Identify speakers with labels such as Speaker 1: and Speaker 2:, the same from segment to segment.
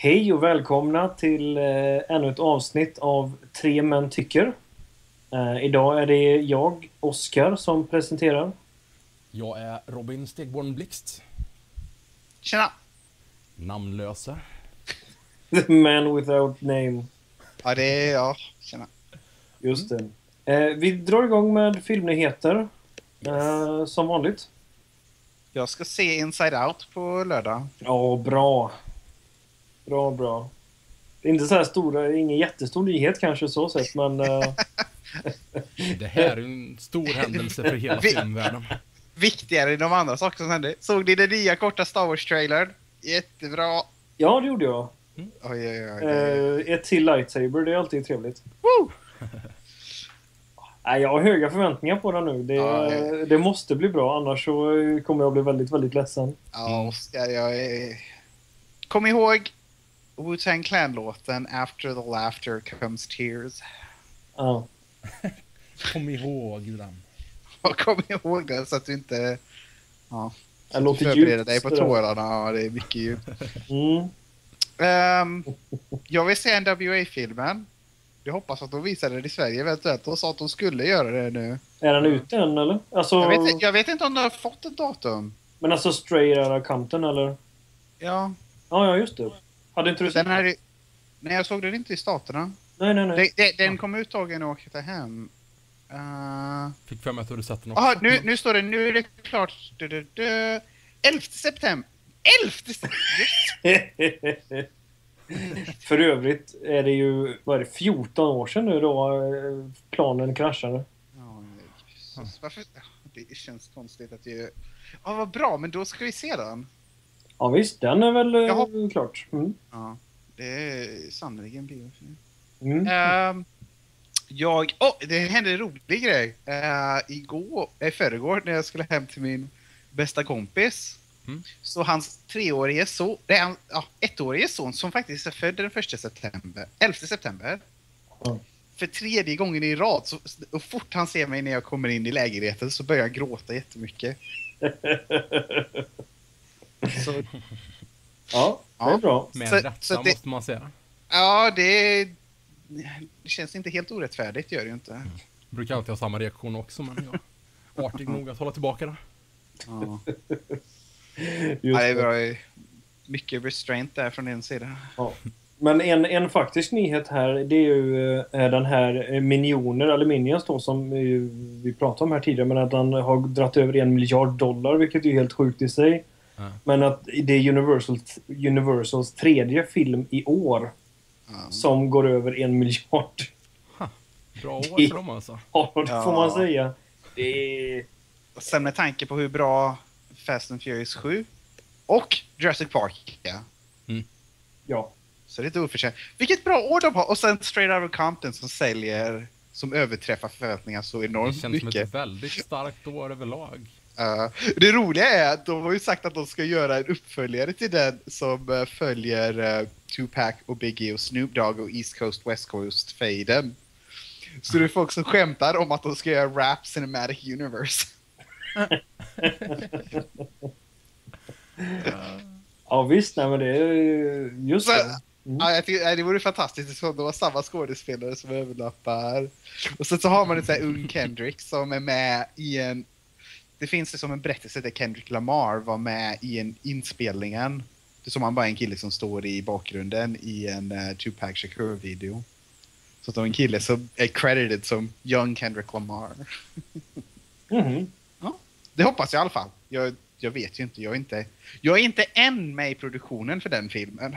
Speaker 1: Hej och välkomna till eh, ännu ett avsnitt av Tre män tycker. Eh, idag är det jag, Oskar, som presenterar.
Speaker 2: Jag är Robin Stegborn Blixt.
Speaker 3: Tjena!
Speaker 2: Namnlösa.
Speaker 1: The man without name.
Speaker 3: Ja, det är jag. Tjena.
Speaker 1: Just det. Eh, vi drar igång med filmnyheter. Eh, som vanligt.
Speaker 3: Jag ska se Inside Out på lördag.
Speaker 1: Ja, bra. Bra, bra. Det är inte så här stora, ingen jättestor nyhet kanske så sett, men... eh,
Speaker 2: Det här är en stor händelse för hela filmvärlden.
Speaker 3: Viktigare än de andra saker som hände. Såg ni den nya korta Star Wars-trailern? Jättebra!
Speaker 1: ja, det gjorde jag.
Speaker 3: Oj, oj, oj. det-
Speaker 1: Eh, ett till lightsaber, det är alltid trevligt.
Speaker 3: Woo!
Speaker 1: Nej, jag har höga förväntningar på den nu. Det,
Speaker 3: Ja, det-
Speaker 1: det måste bli bra, annars så kommer jag bli väldigt, väldigt ledsen.
Speaker 3: Ja, jag är... Kom ihåg Wu-Tang Clan-låten After the laughter comes tears.
Speaker 1: Ja.
Speaker 2: Kom ihåg den.
Speaker 3: Kom ihåg det så att du inte ja,
Speaker 1: Det låter
Speaker 3: förbereder dig på tårarna. Ja, det är mycket djupt.
Speaker 1: Mm.
Speaker 3: Ehm, jag vill se NWA-filmen. Jag hoppas att de visar den i Sverige eventuellt. De sa att de skulle göra det nu.
Speaker 1: Är den ute än eller? Alltså,
Speaker 3: Jag vet, jag vet inte om de har fått ett datum.
Speaker 1: Men alltså Stray Outta Compton eller?
Speaker 3: Ja,
Speaker 1: Ja, ja just det. Hade inte du
Speaker 3: den här... är- Nej, jag såg den inte i staterna.
Speaker 1: Nej, nej, nej.
Speaker 3: Den, den, den kom ut dagen jag åkte hem. Uh,
Speaker 2: Fick för mig att du hade sett den också.
Speaker 3: aha, nu, nu står det, nu är det klart. Du, du, du. 11 september. 11 september!
Speaker 1: För övrigt är det ju, vad är det, 14 år sedan nu då eh, planen kraschade.
Speaker 3: Ja, Jesus. Varför? ja, Det känns konstigt att jag... Ja, vad bra, men då ska vi se den.
Speaker 1: Ja visst, den är väl eh,
Speaker 3: Jaha.
Speaker 1: klart. Mm.
Speaker 3: Ja, det är sannerligen biofilm.
Speaker 1: Mm.
Speaker 3: Ehm, jag... Åh, det hände en rolig grej. Uh, igår, i förrgår, när jag skulle hem till min bästa kompis.
Speaker 2: Mm.
Speaker 3: Så hans treårige son, nej, han- ja, ettårige son som faktiskt är född den 1 september, 11 september.
Speaker 1: Ja.
Speaker 3: För tredje gången i rad, så, och fort han ser mig när jag kommer in i lägenheten så börjar han gråta jättemycket. Så,
Speaker 1: ja, det är
Speaker 3: Ja.
Speaker 1: bra.
Speaker 2: Med
Speaker 3: så-
Speaker 2: rätta
Speaker 3: så det-
Speaker 2: måste man säga.
Speaker 3: ja, det, det känns inte helt orättfärdigt, gör det ju inte.
Speaker 2: Brukar alltid ha samma reaktion också, men jag är artig nog att hålla tillbaka det.
Speaker 3: Ja.
Speaker 1: Just
Speaker 3: Ja, det är bra. Mycket restraint där från din sida.
Speaker 1: Ja. Men en, en faktisk nyhet här, det är ju eh, den här eh, Minioner, eller Minions då, som vi pratade om här tidigare, men att han har dratt över en miljard dollar, vilket är ju helt sjukt i sig.
Speaker 2: Ja.
Speaker 1: Men att det är Universal, Universals tredje film i år
Speaker 3: Ja.
Speaker 1: som går över en miljard.
Speaker 2: Bra år för dem alltså.
Speaker 1: Ja, det får man
Speaker 3: Ja.
Speaker 1: säga. Det är...
Speaker 3: Och sen med tanke på hur bra Fast and Furious 7 och Jurassic Park är.
Speaker 1: Ja.
Speaker 3: Så det är inte oförtjänt. Vilket bra år de har! Och sen Straight Outta Compton som säljer, som överträffar förväntningarna så
Speaker 2: Det
Speaker 3: enormt
Speaker 2: känns som
Speaker 3: mycket.
Speaker 2: ett väldigt starkt år överlag.
Speaker 3: Uh, det roliga är att de har ju sagt att de ska göra en uppföljare till den som uh, följer uh, Tupac och Biggie och Snoop Dogg och East Coast West Coast faden. Så det är folk som skämtar om att de ska göra Rap Cinematic Universe.
Speaker 1: ja, visst. Nej, men det är ju- just
Speaker 3: Så-
Speaker 1: det. Mm.
Speaker 3: Ja, jag tycker, det vore fantastiskt om det var samma skådespelare som överlappar. Och sen så har man en sån här ung Kendrick som är med i en... Det finns det som en berättelse där Kendrick Lamar var med i en inspelningen. Det är som han bara är en kille som står i bakgrunden i en uh, Tupac Shakur-video. Så att de är en kille som är credited som Young Kendrick Lamar.
Speaker 1: Mhm.
Speaker 3: Det hoppas jag i alla fall. Jag, jag vet ju inte, jag är inte... Jag är inte än med i produktionen för den filmen.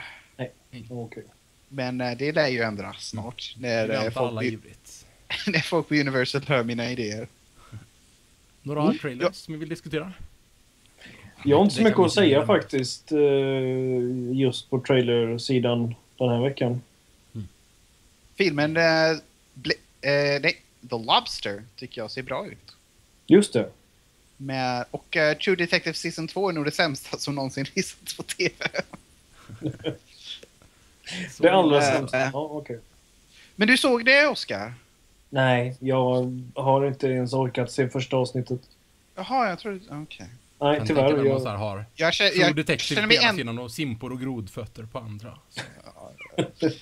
Speaker 1: Okej.
Speaker 3: Men eh, det lär ju ändras snart. När,
Speaker 2: alla
Speaker 3: folk, när folk på Universal hör mina idéer.
Speaker 2: Några
Speaker 1: Mm.
Speaker 2: trailers som vi vill diskutera?
Speaker 1: Jag har inte så mycket att säga faktiskt eh, just på trailersidan den här veckan.
Speaker 3: Filmen eh, ble, eh, nej, The Lobster tycker jag ser bra ut.
Speaker 1: Just det.
Speaker 3: Med, och uh, True Detective Season 2 är nog det sämsta som någonsin visats på TV.
Speaker 1: Det allra sämsta. Ja, okej.
Speaker 3: Men du såg det, Oscar?
Speaker 1: Nej, jag har inte ens orkat se första avsnittet.
Speaker 3: Jaha, jag tror... Okej.
Speaker 1: Nej,
Speaker 2: Sen
Speaker 1: tyvärr.
Speaker 2: jag man
Speaker 1: Jag,
Speaker 2: så här har
Speaker 3: Jag, känner, jag
Speaker 2: Detective
Speaker 3: känner
Speaker 2: på
Speaker 3: mig
Speaker 2: ena
Speaker 3: en,
Speaker 2: sidan och simpor och grodfötter på andra.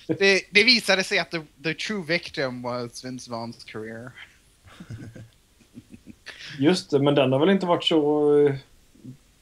Speaker 3: Det, det visade sig att the, the true victim was Vince Vaughn's career.
Speaker 1: just det, men den har väl inte varit så eh,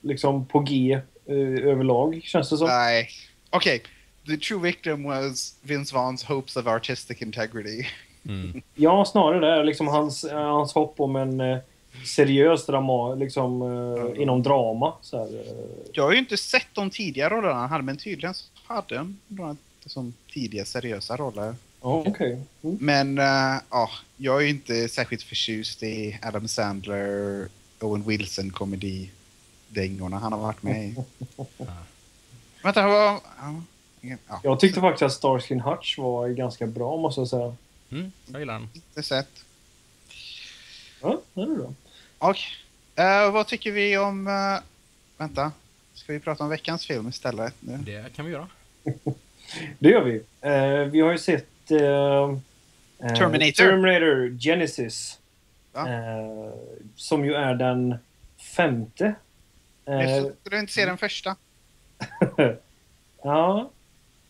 Speaker 1: liksom på G eh, överlag, känns det som.
Speaker 3: Nej. Okej. The true victim was Vince Vaughn's hopes of artistic integrity.
Speaker 2: Mm.
Speaker 1: Ja, snarare det. Liksom hans, eh, hans hopp om en eh, seriös drama, liksom eh, inom drama. Så här, eh.
Speaker 3: Jag har ju inte sett de tidiga rollerna han hade, men tydligen så hade han några som tidiga seriösa roller.
Speaker 1: Ja, okej. Mm.
Speaker 3: Men eh, ja, jag är ju inte särskilt förtjust i Adam Sandler, Owen Wilson komedi-dängorna han har varit med i. Vänta, vad... Ja, ja,
Speaker 1: Jag tyckte faktiskt att Starsky Hutch var ganska bra, måste jag säga.
Speaker 2: Mm, jag gillar den.
Speaker 3: inte sett.
Speaker 1: Ja, det är bra.
Speaker 3: Och eh, vad tycker vi om... eh, vänta. Ska vi prata om veckans film istället? Nu?
Speaker 2: Det kan vi göra.
Speaker 1: Det gör vi. Eh, vi har ju sett eh, eh,
Speaker 3: Terminator.
Speaker 1: Terminator Genesis.
Speaker 3: Ja.
Speaker 1: Eh, som ju är den femte. Eh,
Speaker 3: skulle inte se den första.
Speaker 1: ja,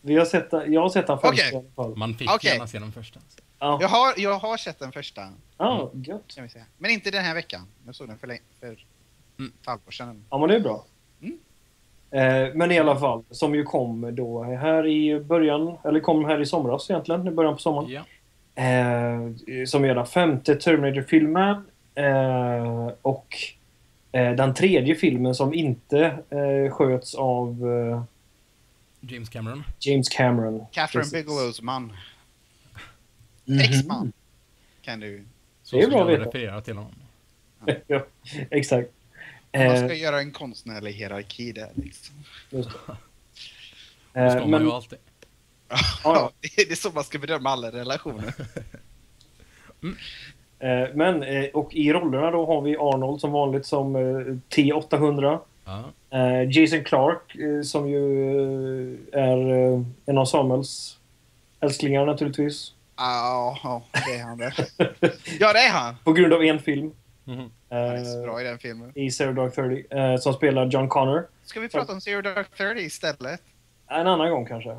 Speaker 1: vi har sett, jag har sett den femte
Speaker 3: Okej.
Speaker 1: i alla fall.
Speaker 2: Man fick
Speaker 3: Okej.
Speaker 2: gärna se den första.
Speaker 1: Ja,
Speaker 3: Jag har, jag har sett den första,
Speaker 1: ja gött.
Speaker 3: kan vi säga. Men inte den här veckan. Jag såg den för, länge, för
Speaker 2: Mm.
Speaker 3: ett halvår sedan.
Speaker 1: Ja, men det är bra.
Speaker 3: Mm.
Speaker 1: Eh, men i alla fall, som ju kom då här i början, eller kom här i somras egentligen, i början på sommaren.
Speaker 2: Ja.
Speaker 1: Eh, som är den femte Terminator-filmen. Eh, och eh, den tredje filmen som inte eh, sköts av eh,
Speaker 2: James Cameron.
Speaker 1: James Cameron.
Speaker 3: Catherine. Bigelows man.
Speaker 1: Mhm.
Speaker 3: Ex-man. Kan du...
Speaker 2: Så
Speaker 1: Det är bra att
Speaker 2: referera till honom.
Speaker 1: ja, exakt.
Speaker 3: Man
Speaker 1: Eh,
Speaker 3: ska göra en konstnärlig hierarki där liksom.
Speaker 1: just det.
Speaker 2: Det ska
Speaker 1: Eh,
Speaker 2: man
Speaker 1: men,
Speaker 2: ju alltid.
Speaker 1: ja.
Speaker 3: det är så man ska bedöma alla relationer.
Speaker 1: eh, men, eh, och i rollerna då har vi Arnold som vanligt som eh, T800.
Speaker 2: Ja.
Speaker 1: Eh, Jason Clark eh, som ju eh, är eh, en av Samuels älsklingar naturligtvis.
Speaker 3: Ja, ja, det är han det. Ja, det är han!
Speaker 1: På grund av en film.
Speaker 2: Mhm.
Speaker 3: Han är så
Speaker 1: Eh,
Speaker 3: bra i den filmen.
Speaker 1: I Zero Dark Thirty. Eh, som spelar John Connor.
Speaker 3: Ska vi prata om Zero Dark Thirty istället?
Speaker 1: En annan gång kanske.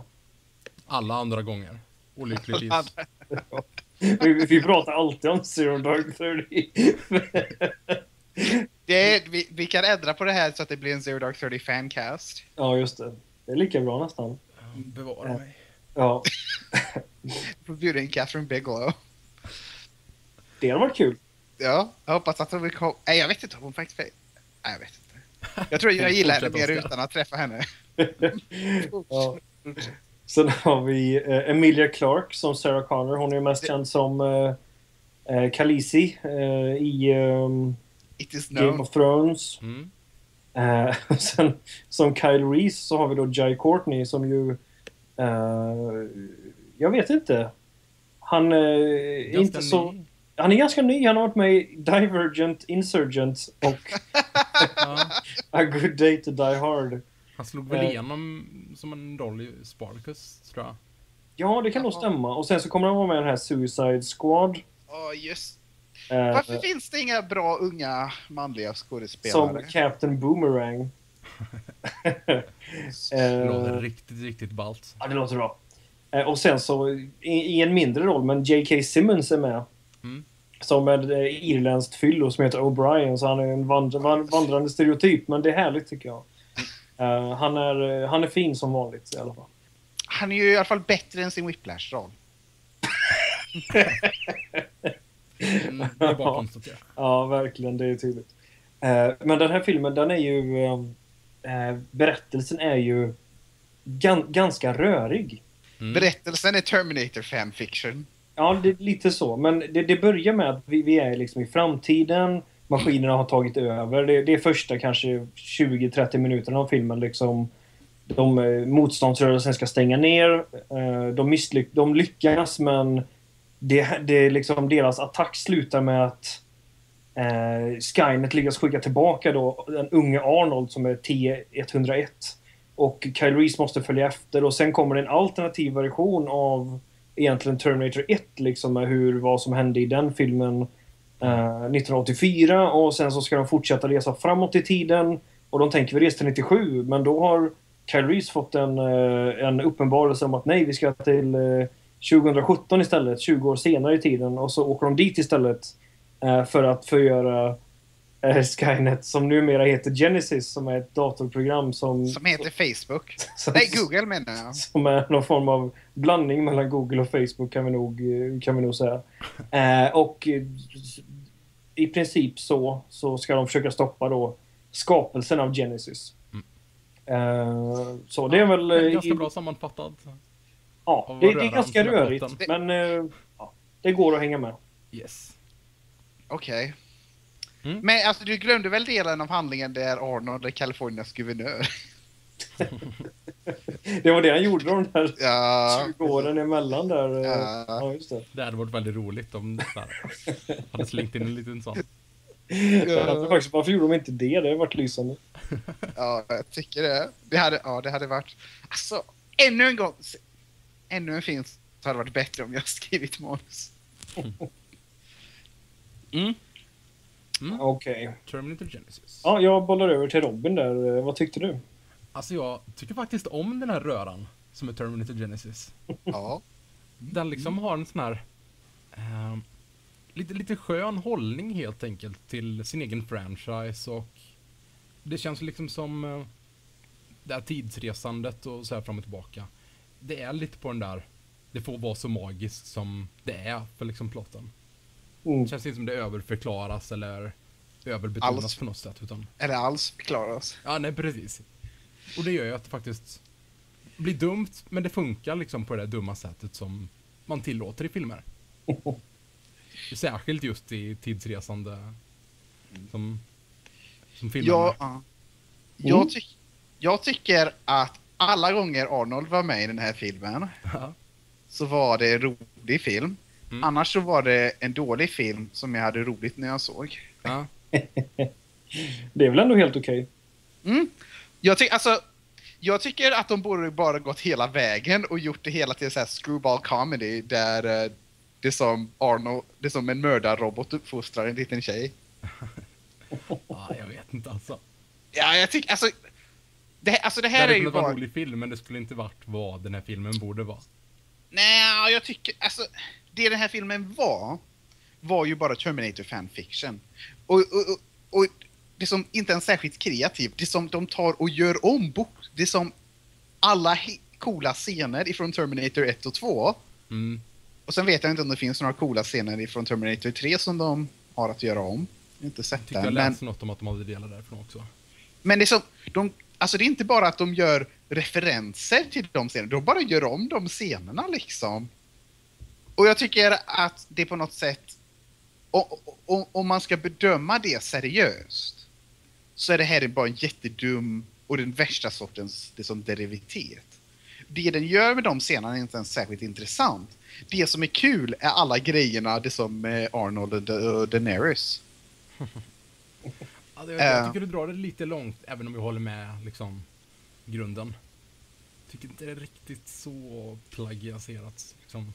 Speaker 2: Alla andra gånger. Olyckligtvis.
Speaker 1: Vi, vi pratar alltid om Zero Dark Thirty.
Speaker 3: Det är, vi, vi kan ändra på det här så att det blir en Zero Dark Thirty fancast.
Speaker 1: ja, just det. Det är lika bra nästan.
Speaker 2: Bevara mig.
Speaker 1: Ja,
Speaker 3: bjuda in Catherine Bigelow.
Speaker 1: det hade varit kul.
Speaker 3: Ja, jag hoppas att hon vill komma. Nej, jag vet inte om hon faktiskt... Nej, jag vet inte. Jag tror jag gillar henne mer utan att träffa henne.
Speaker 1: Ja. Sen har vi eh, Emilia Clarke som Sarah Connor. Hon är ju mest känd som eh, eh, Khaleesi eh, i
Speaker 3: It is
Speaker 1: Game of Thrones.
Speaker 2: Mm.
Speaker 1: Eh, sen som Kyle Reese så har vi då Jai Courtney som ju... Eh, jag vet inte. Han eh, är
Speaker 2: Ganska
Speaker 1: inte så...
Speaker 2: ny.
Speaker 1: Han är ganska ny. Han har varit med i Divergent, Insurgent och
Speaker 2: Ja.
Speaker 1: A Good Day to Die Hard.
Speaker 2: Han slog väl
Speaker 1: Eh.
Speaker 2: igenom som en roll i Spartacus, tror jag.
Speaker 1: Ja, det kan nog stämma. Och sen så kommer han vara med i den här Suicide Squad.
Speaker 3: Åh, just.
Speaker 1: eh,
Speaker 3: Varför finns det inga bra unga manliga
Speaker 1: som
Speaker 3: skådespelare?
Speaker 1: Captain Boomerang.
Speaker 2: Det låter
Speaker 1: Eh,
Speaker 2: riktigt, riktigt ballt.
Speaker 1: ja, det låter bra. Eh, och sen så i, i en mindre roll, men J.K. Simmons är med.
Speaker 2: Mm.
Speaker 1: Som är eh, irländskt fyllo som heter O'Brien, så han är en vandr van- vandrande stereotyp. Men det är härligt tycker jag. Eh, han, är, han är fin som vanligt i alla fall.
Speaker 3: Han är ju i alla fall bättre än sin Whiplash-roll.
Speaker 2: Mm, det är bara att konstatera.
Speaker 1: Ja, verkligen. Det är tydligt. Men den här filmen, den är ju... Berättelsen är ju gan- ganska rörig.
Speaker 2: Mm.
Speaker 3: Berättelsen är Terminator fanfiction.
Speaker 1: Ja, det är lite så. Men det, det börjar med att vi, vi är liksom i framtiden. Maskinerna har tagit över. Det, det är första kanske 20-30 minuterna av filmen. Liksom, de, eh, motståndsrörelsen ska stänga ner. Eh, de, misslyck- de lyckas men det, det är liksom deras attack slutar med att eh, Skynet lyckas skicka tillbaka då den unge Arnold som är T101. Och Kyle Reese måste följa efter och sen kommer det en alternativ version av egentligen Terminator 1 liksom med hur, vad som hände i den filmen eh, 1984 och sen så ska de fortsätta resa framåt i tiden. Och de tänker vi reser till 97 men då har Kyle Reese fått en, eh, en uppenbarelse om att nej, vi ska till eh, 2017 istället, 20 år senare i tiden. Och så åker de dit istället eh, för att förgöra göra Skynet som numera heter Genesis som är ett datorprogram som...
Speaker 3: Som heter Facebook.
Speaker 1: som,
Speaker 3: Nej, Google menar jag.
Speaker 1: Som är någon form av blandning mellan Google och Facebook kan vi nog, eh, kan vi nog säga. Eh, och eh, i princip så, så ska de försöka stoppa då skapelsen av Genesis.
Speaker 2: Mm.
Speaker 1: Eh, så det är väl... eh,
Speaker 2: Ganska
Speaker 1: i-
Speaker 2: bra sammanfattat.
Speaker 1: Ja, det, det är ganska
Speaker 2: är
Speaker 1: rörigt. Men eh, ja, det går att hänga med.
Speaker 2: Yes.
Speaker 3: Okej.
Speaker 2: Mm.
Speaker 3: Men alltså du glömde väl delen av handlingen där Arnold är Kaliforniens guvernör?
Speaker 1: Det var det han gjorde de där
Speaker 3: Ja.
Speaker 1: 20 åren emellan där.
Speaker 3: Ja.
Speaker 1: Ja, just det.
Speaker 2: Det hade varit väldigt roligt om det där hade slängt in en liten sån.
Speaker 1: Hade faktiskt, varför gjorde de inte det? Det hade varit lysande.
Speaker 3: Ja, jag tycker det. Det hade, ja, det hade varit... Alltså, ännu en gång. Ännu en film så hade det varit bättre om jag skrivit manus.
Speaker 2: Mm.
Speaker 1: Okej.
Speaker 2: Terminator Genesis.
Speaker 1: Ja, jag bollar över till Robin där. Eh, Vad tyckte du?
Speaker 2: Alltså jag tycker faktiskt om den här röran som är Terminator Genesis.
Speaker 3: Ja.
Speaker 2: Den liksom har en sån här ehm, lite, lite skön hållning helt enkelt till sin egen franchise och det känns liksom som eh, det här tidsresandet och så här fram och tillbaka. Det är lite på den där, det får vara så magiskt som det är för liksom plotten.
Speaker 1: Mm.
Speaker 2: Känns inte som det överförklaras eller överbetonas
Speaker 3: Alls.
Speaker 2: på något sätt utan
Speaker 3: Eller alls förklaras.
Speaker 2: Ja, nej precis. Och det gör ju att det faktiskt blir dumt, men det funkar liksom på det där dumma sättet som man tillåter i filmer. Särskilt just i tidsresande som, som filmer.
Speaker 3: Jag, ja. jag,
Speaker 1: Mm.
Speaker 3: tyck, jag tycker att alla gånger Arnold var med i den här filmen
Speaker 2: Ja.
Speaker 3: så var det en rolig film.
Speaker 2: Mm.
Speaker 3: Annars så var det en dålig film som jag hade roligt när jag såg.
Speaker 2: Ja.
Speaker 1: Det är väl ändå helt okej?
Speaker 3: Mm. Jag, ty- alltså, jag tycker att de borde bara gått hela vägen och gjort det hela till så här screwball comedy där eh, det är som Arnold, det är som en mördarrobot uppfostrar en liten tjej.
Speaker 2: ja, jag vet inte alltså.
Speaker 3: Ja, jag tycker alltså det, alltså det
Speaker 2: Det
Speaker 3: här
Speaker 2: hade
Speaker 3: är ju bara...
Speaker 2: en rolig film, men det skulle inte varit vad den här filmen borde vara.
Speaker 3: Nej, jag tycker alltså det den här filmen var var ju bara Terminator fanfiction. Och, och, och, och det som inte är särskilt kreativt, det som de tar och gör om bok, det som alla coola scener ifrån Terminator 1 och 2
Speaker 2: Mm.
Speaker 3: Och sen vet jag inte om det finns några coola scener från Terminator 3 som de har att göra om. Jag har inte sett
Speaker 2: jag
Speaker 3: den. Men,
Speaker 2: läste något om att de hade delar därifrån också.
Speaker 3: men det är som, de, alltså det är inte bara att de gör referenser till de scenerna, de bara gör om de scenerna liksom. Och jag tycker att det på något sätt, om man ska bedöma det seriöst, så är det här bara en jättedum och den värsta sortens det som derivitet. Det den gör med de scenerna är inte ens särskilt intressant. Det som är kul är alla grejerna, det som med Arnold och Da- och Daenerys.
Speaker 2: Alltså, jag, jag
Speaker 3: Eh.
Speaker 2: tycker du drar det lite långt, även om vi håller med liksom grunden. Tycker inte det är riktigt så plagiaserat liksom.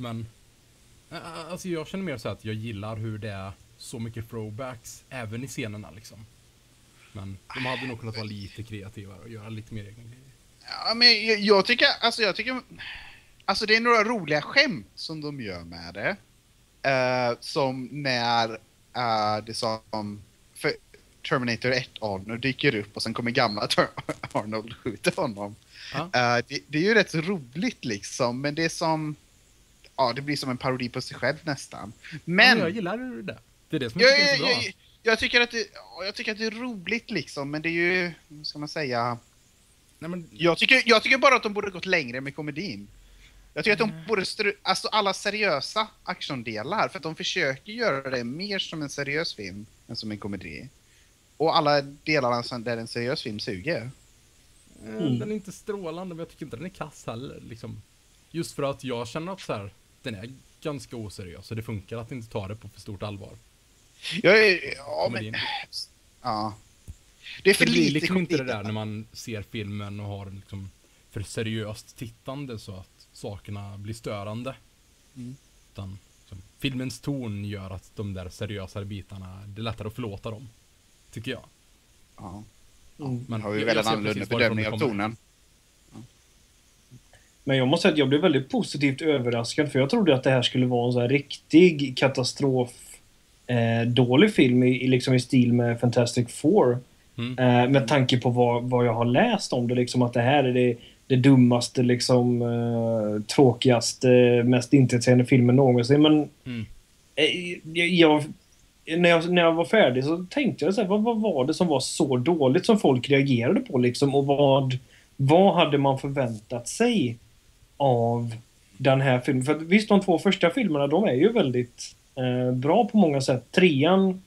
Speaker 2: Men, alltså jag känner mer så att jag gillar hur det är så mycket throwbacks, även i scenerna liksom. Men de hade nog kunnat vara lite kreativare och göra lite mer egna grejer.
Speaker 3: Ja, men jag, jag tycker, alltså jag tycker, alltså det är några roliga skämt som de gör med det. Eh, som när uh, det som, för Terminator 1 Arnold dyker upp och sen kommer gamla Ter- Arnold och skjuter honom. Eh, det, det är ju rätt roligt liksom, men det är som, ja det blir som en parodi på sig själv nästan. Men...
Speaker 2: Men jag gillar det. Det är det som jag
Speaker 3: Jag,
Speaker 2: tycker är
Speaker 3: jag,
Speaker 2: så bra.
Speaker 3: jag, jag, tycker att det, ja, jag tycker att det är roligt liksom, men det är ju, vad ska man säga,
Speaker 2: Nej, men,
Speaker 3: jag tycker, jag tycker bara att de borde gått längre med komedin. Jag tycker att de borde alltså alla seriösa actiondelar, för att de försöker göra det mer som en seriös film än som en komedi. Och alla delarna där en seriös film suger.
Speaker 1: Mm.
Speaker 2: Den är inte strålande, men jag tycker inte den är kass heller. Liksom. Just för att jag känner att så här, den är ganska oseriös, och det funkar att inte ta det på för stort allvar.
Speaker 3: Jag är, ja,
Speaker 2: Komedin.
Speaker 3: men, ja. Det är för
Speaker 2: Det
Speaker 3: lite
Speaker 2: liksom inte det där när man ser filmen och har liksom för seriöst tittande så att sakerna blir störande.
Speaker 3: Mm.
Speaker 2: Utan Som, filmens ton gör att de där seriösare bitarna, det är lättare att förlåta dem. Tycker jag.
Speaker 3: Ja.
Speaker 1: Mm.
Speaker 2: Men
Speaker 3: Har vi väl en annorlunda bedömning av
Speaker 2: kommer.
Speaker 3: tonen.
Speaker 1: Men jag måste säga att jag blev väldigt positivt överraskad för jag trodde att det här skulle vara en så här riktig katastrof eh, dålig film i, liksom i stil med Fantastic Four.
Speaker 2: Mm.
Speaker 1: Eh, med tanke på vad, vad jag har läst om det, liksom att det här är det, det dummaste, liksom eh, tråkigaste, mest intetsägande filmen någonsin. Men
Speaker 2: Mm.
Speaker 1: eh, jag, när, jag, när jag var färdig så tänkte jag så här, vad, vad var det som var så dåligt som folk reagerade på liksom och vad, vad hade man förväntat sig av den här filmen? För visst, de två första filmerna de är ju väldigt eh, bra på många sätt. Trean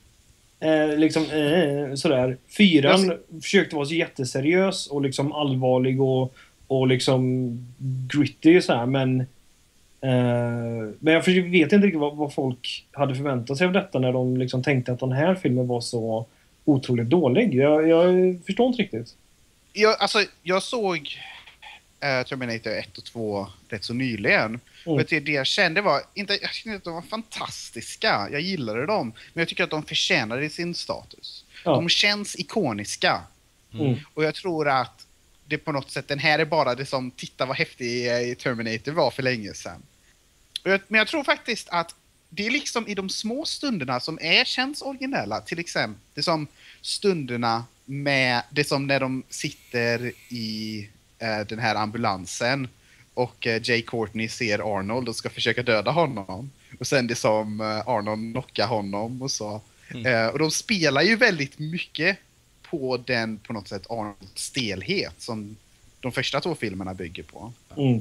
Speaker 1: Eh, liksom eh, sådär. Fyran
Speaker 3: Jag
Speaker 1: försökte vara så jätteseriös och liksom allvarlig och, och liksom gritty såhär men eh, Men jag vet inte riktigt vad, vad folk hade förväntat sig av detta när de liksom tänkte att den här filmen var så otroligt dålig. Jag, jag förstår inte riktigt.
Speaker 3: Jag, alltså, jag såg eh, Terminator 1 och 2 rätt så nyligen. Och vet du, det jag kände var, inte, jag kände att de var fantastiska, jag gillade dem, men jag tycker att de förtjänade sin status.
Speaker 1: Ja.
Speaker 3: De känns ikoniska.
Speaker 1: Mm.
Speaker 3: Och jag tror att det på något sätt, den här är bara det som, titta vad häftig Terminator var för länge sedan. Jag, men jag tror faktiskt att det är liksom i de små stunderna som är, känns originella. Till exempel, det som stunderna med, det som när de sitter i den här ambulansen och eh, Jay Courtney ser Arnold och ska försöka döda honom. Och sen det som eh, Arnold knockar honom och så.
Speaker 2: Mm.
Speaker 3: Eh, och de spelar ju väldigt mycket på den, på något sätt, Arnolds stelhet som de första två filmerna bygger på.
Speaker 1: Mm.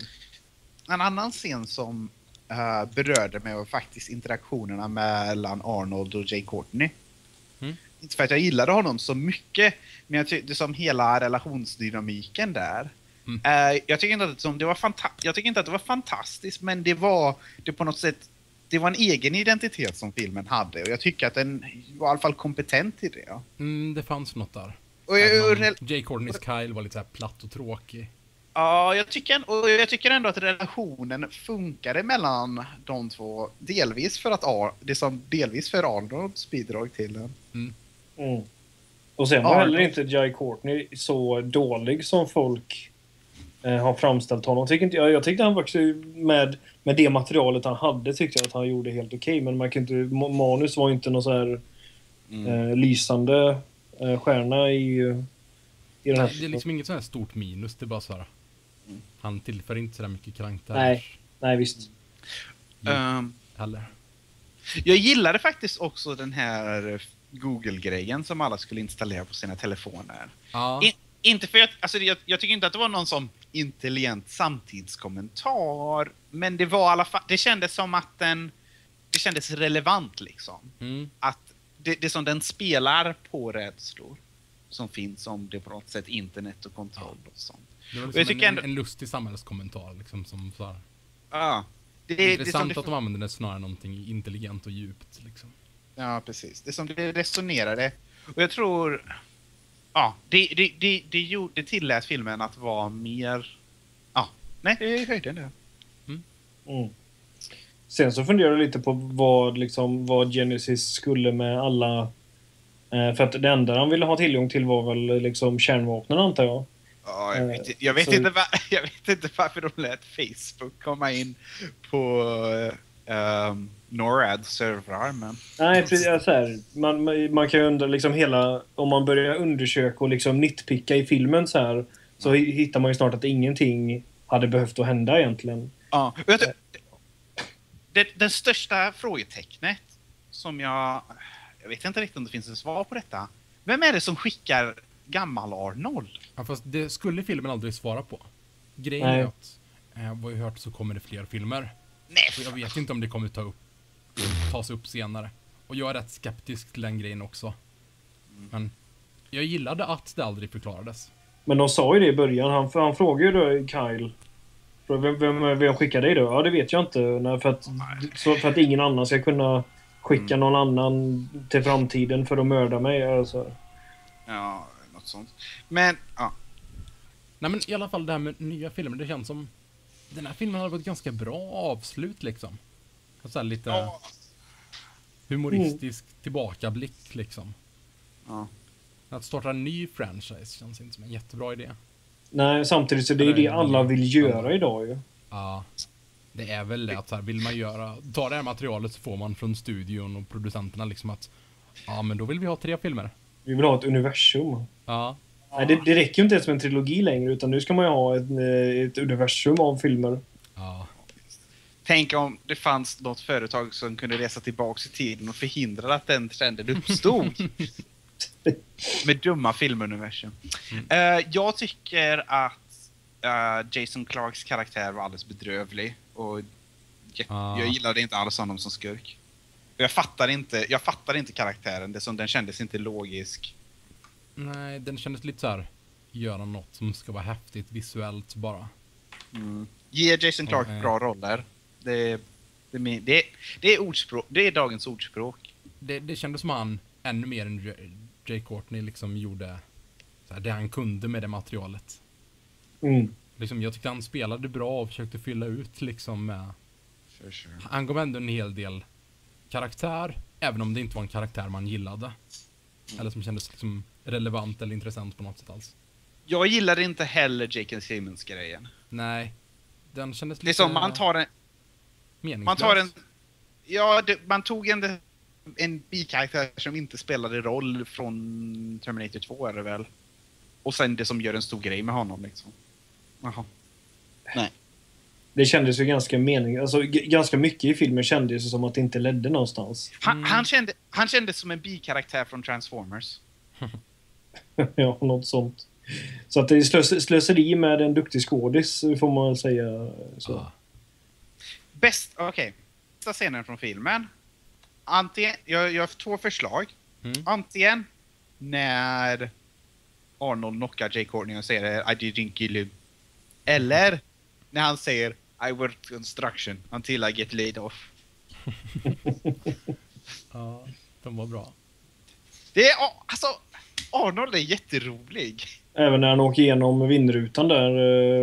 Speaker 3: En annan scen som eh, berörde mig var faktiskt interaktionerna mellan Arnold och Jay Courtney.
Speaker 2: Mm.
Speaker 3: Inte för att jag gillade honom så mycket, men jag tyckte som hela relationsdynamiken där.
Speaker 2: Mm.
Speaker 3: Eh, jag, tycker inte att det var jag tycker inte att det var fantastiskt, men det var det på något sätt det var en egen identitet som filmen hade och jag tycker att den var i alla fall kompetent i det.
Speaker 2: Mm, det fanns något där.
Speaker 3: Och jag,
Speaker 2: Jay Courtneys Kyle var lite så här platt och tråkig.
Speaker 3: Ja, jag tycker, och jag tycker ändå att relationen funkade mellan de två. Delvis för att Ar, det som delvis för Arnolds bidrag till den.
Speaker 1: Mm. Och sen var
Speaker 3: Ja,
Speaker 1: heller inte Jai Courtney så dålig som folk har framställt honom. Tycker inte, jag, jag tyckte han faktiskt med, med det materialet han hade tyckte jag att han gjorde helt okej. Men man kan inte, ma- manus var inte någon så här eh, lysande eh, stjärna i, i den här
Speaker 2: Det är liksom inget sånt här stort minus, det är bara så här. Han tillför inte så där mycket karaktär.
Speaker 1: Nej. Nej, visst.
Speaker 3: Ehm,
Speaker 2: Heller.
Speaker 3: jag gillade faktiskt också den här Google-grejen som alla skulle installera på sina telefoner.
Speaker 2: Ja.
Speaker 3: In, inte för att, alltså jag, jag tycker inte att det var någon som intelligent samtidskommentar, men det var i alla fall, det kändes som att den, det kändes relevant liksom.
Speaker 2: Mm.
Speaker 3: att det, det som den spelar på rädslor som finns om det på något sätt internet och kontroll och sånt.
Speaker 2: Det var
Speaker 3: jag
Speaker 2: liksom
Speaker 3: tycker
Speaker 2: en,
Speaker 3: ändå-
Speaker 2: en lustig samhällskommentar liksom som så här.
Speaker 3: Ja. Det, det, som
Speaker 2: Intressant
Speaker 3: det,
Speaker 2: att de använder det snarare någonting intelligent och djupt liksom.
Speaker 3: Ja, precis. Det som det resonerade. Och jag tror... Ja, det, det, det, det, gjorde, det tillät filmen att vara mer... Ja, nej, det höjde det.
Speaker 1: Mm. Sen så funderar jag lite på vad, liksom, vad Genesis skulle med alla... Eh, för att det enda han ville ha tillgång till var väl liksom kärnvapnen antar jag.
Speaker 3: Ja, jag
Speaker 1: Eh,
Speaker 3: vet, inte- jag, vet
Speaker 1: så-
Speaker 3: inte var, jag vet inte varför de lät Facebook komma in på um, NORAD servrar, men...
Speaker 1: Nej, precis. ja, Så här, man, man- kan ju undra liksom hela... Om man börjar undersöka och liksom nitpicka i filmen så här så hi- hittar man ju snart att ingenting hade behövt att hända egentligen.
Speaker 3: Ja, jag tror- det, det största frågetecknet som jag... Jag vet inte riktigt om det finns ett svar på detta. Vem är det som skickar gammal Arnold?
Speaker 2: Ja, fast det skulle filmen aldrig svara på. Grejen
Speaker 1: Nej.
Speaker 2: är att, eh, vad jag har hört så kommer det fler filmer.
Speaker 3: Nej,
Speaker 2: Och jag vet inte om det kommer ta upp, tas upp senare. Och jag är rätt skeptisk till den grejen också. Men jag gillade att det aldrig förklarades.
Speaker 1: Men de sa ju det i början. Han, han frågade ju då Kyle. Vem, vem, vem skickar dig då? Ja, det vet jag inte. Nej, för, att, så, för att ingen annan ska kunna skicka någon annan till framtiden för att mörda mig. Alltså.
Speaker 3: Ja, något sånt. Men, ja.
Speaker 2: Nej men i alla fall det här med nya filmer, det känns som... Den här filmen hade varit ganska bra avslut liksom. Så här lite
Speaker 3: Ja.
Speaker 2: humoristisk tillbakablick liksom.
Speaker 3: Ja.
Speaker 2: Att starta en ny franchise känns inte som en jättebra idé.
Speaker 1: Nej, samtidigt så det är ju det alla vill göra idag ju.
Speaker 2: Ja. Det är väl det att så här, vill man göra, ta det här materialet så får man från studion och producenterna liksom att ja men då vill vi ha tre filmer.
Speaker 1: Vi vill ha ett universum.
Speaker 2: Ja.
Speaker 1: Nej, det, det räcker ju inte ens med en trilogi längre utan nu ska man ju ha ett, eh, ett universum av filmer.
Speaker 2: Ja.
Speaker 3: Tänk om det fanns något företag som kunde resa tillbaka i tiden och förhindra att den trenden uppstod. Med dumma filmuniversum. Eh, jag tycker att eh, Jason Clarks karaktär var alldeles bedrövlig. Och jag,
Speaker 2: Ah.
Speaker 3: jag gillade inte alls honom som skurk. Jag fattar inte, jag fattar inte karaktären, det som den kändes inte logisk.
Speaker 2: Nej, den kändes lite så här göra något som ska vara häftigt visuellt bara.
Speaker 3: Mm. Ge Jason Clark
Speaker 2: eh.
Speaker 3: bra roller. Det, det, det, det, är ordspråk, det är dagens ordspråk.
Speaker 2: Det, det kändes som han ännu mer än J- Jay Courtney liksom gjorde så här, det han kunde med det materialet.
Speaker 1: Mm.
Speaker 2: Liksom, jag tyckte han spelade bra och försökte fylla ut liksom med
Speaker 3: For sure.
Speaker 2: Han gav ändå en hel del karaktär, även om det inte var en karaktär man gillade. Eller som kändes liksom relevant eller intressant på något sätt alls.
Speaker 3: Jag gillade inte heller J.K. Simmons-grejen.
Speaker 2: Nej. Den kändes
Speaker 3: Det är
Speaker 2: lite
Speaker 3: som man tar en,
Speaker 2: meningslös.
Speaker 3: man tar en, ja, det, man tog en, en bikaraktär som inte spelade roll från Terminator 2 är det väl. Och sen det som gör en stor grej med honom liksom. Jaha. Nej.
Speaker 1: Det kändes ju ganska mening... Alltså, ganska mycket i filmen kändes som att det inte ledde någonstans.
Speaker 3: Han,
Speaker 2: Mm.
Speaker 3: han, kände, han kändes som en bikaraktär från Transformers.
Speaker 1: ja, något sånt. Så att det är slös, slöseri med en duktig skådis, får man väl säga. Så.
Speaker 2: Ja.
Speaker 3: Bäst, okej. Bästa scenen från filmen. Antingen, jag, jag har två förslag.
Speaker 2: Mm.
Speaker 3: Antingen när Arnold knockar Jay Courtney och säger I didn't kill you. Eller när han säger I work construction until I get laid off.
Speaker 2: ja, de var bra.
Speaker 3: Det är, alltså, Arnold är jätterolig.
Speaker 1: Även när han åker igenom vindrutan där.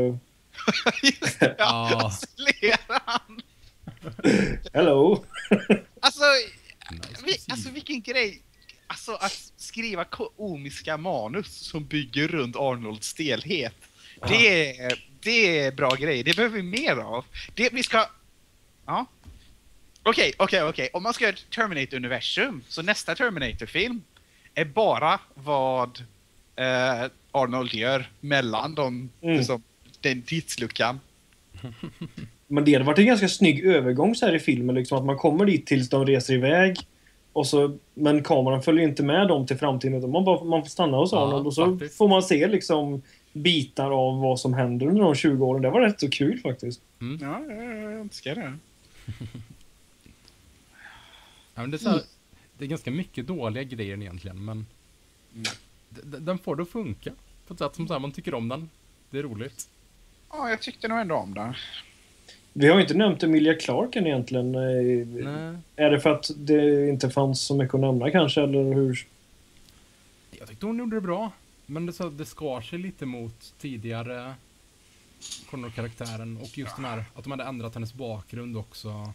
Speaker 1: eh,
Speaker 3: Just det, ja,
Speaker 2: Ja.
Speaker 3: han.
Speaker 1: Hello!
Speaker 3: Alltså,
Speaker 2: Nice
Speaker 3: vi, alltså vilken grej. Alltså att skriva komiska manus som bygger runt Arnolds stelhet. Det är, det är bra grej. Det behöver vi mer av. Det, vi ska... Ja. Okej, okej, okej. Om man ska göra ett Terminator-universum, så nästa Terminator-film är bara vad eh, Arnold gör mellan de,
Speaker 1: Mm.
Speaker 3: liksom, den tidsluckan.
Speaker 1: Men det hade varit en ganska snygg övergång så här i filmen. Liksom, att man kommer dit tills de reser iväg. Och så, men kameran följer inte med dem till framtiden. Utan man, bara, man får stanna hos
Speaker 2: Ja,
Speaker 1: Arnold och så
Speaker 2: faktiskt.
Speaker 1: får man se liksom bitar av vad som händer under de 20 åren. Det var rätt så kul faktiskt.
Speaker 3: Ja, jag önskar det.
Speaker 2: Ja, men det, är så här, det är ganska mycket dåliga grejer egentligen, men
Speaker 3: Mm.
Speaker 2: den får det att funka. På ett sätt som så här, man tycker om den. Det är roligt.
Speaker 3: Ja, jag tyckte nog ändå om den.
Speaker 1: Vi har ju inte nämnt Emilia Clarke än egentligen.
Speaker 2: Nej.
Speaker 1: Är det för att det inte fanns så mycket att nämna kanske, eller hur?
Speaker 2: Jag tyckte hon gjorde det bra. Men det, så, det skar sig lite mot tidigare Connor-karaktären och just den här att de hade ändrat hennes bakgrund också.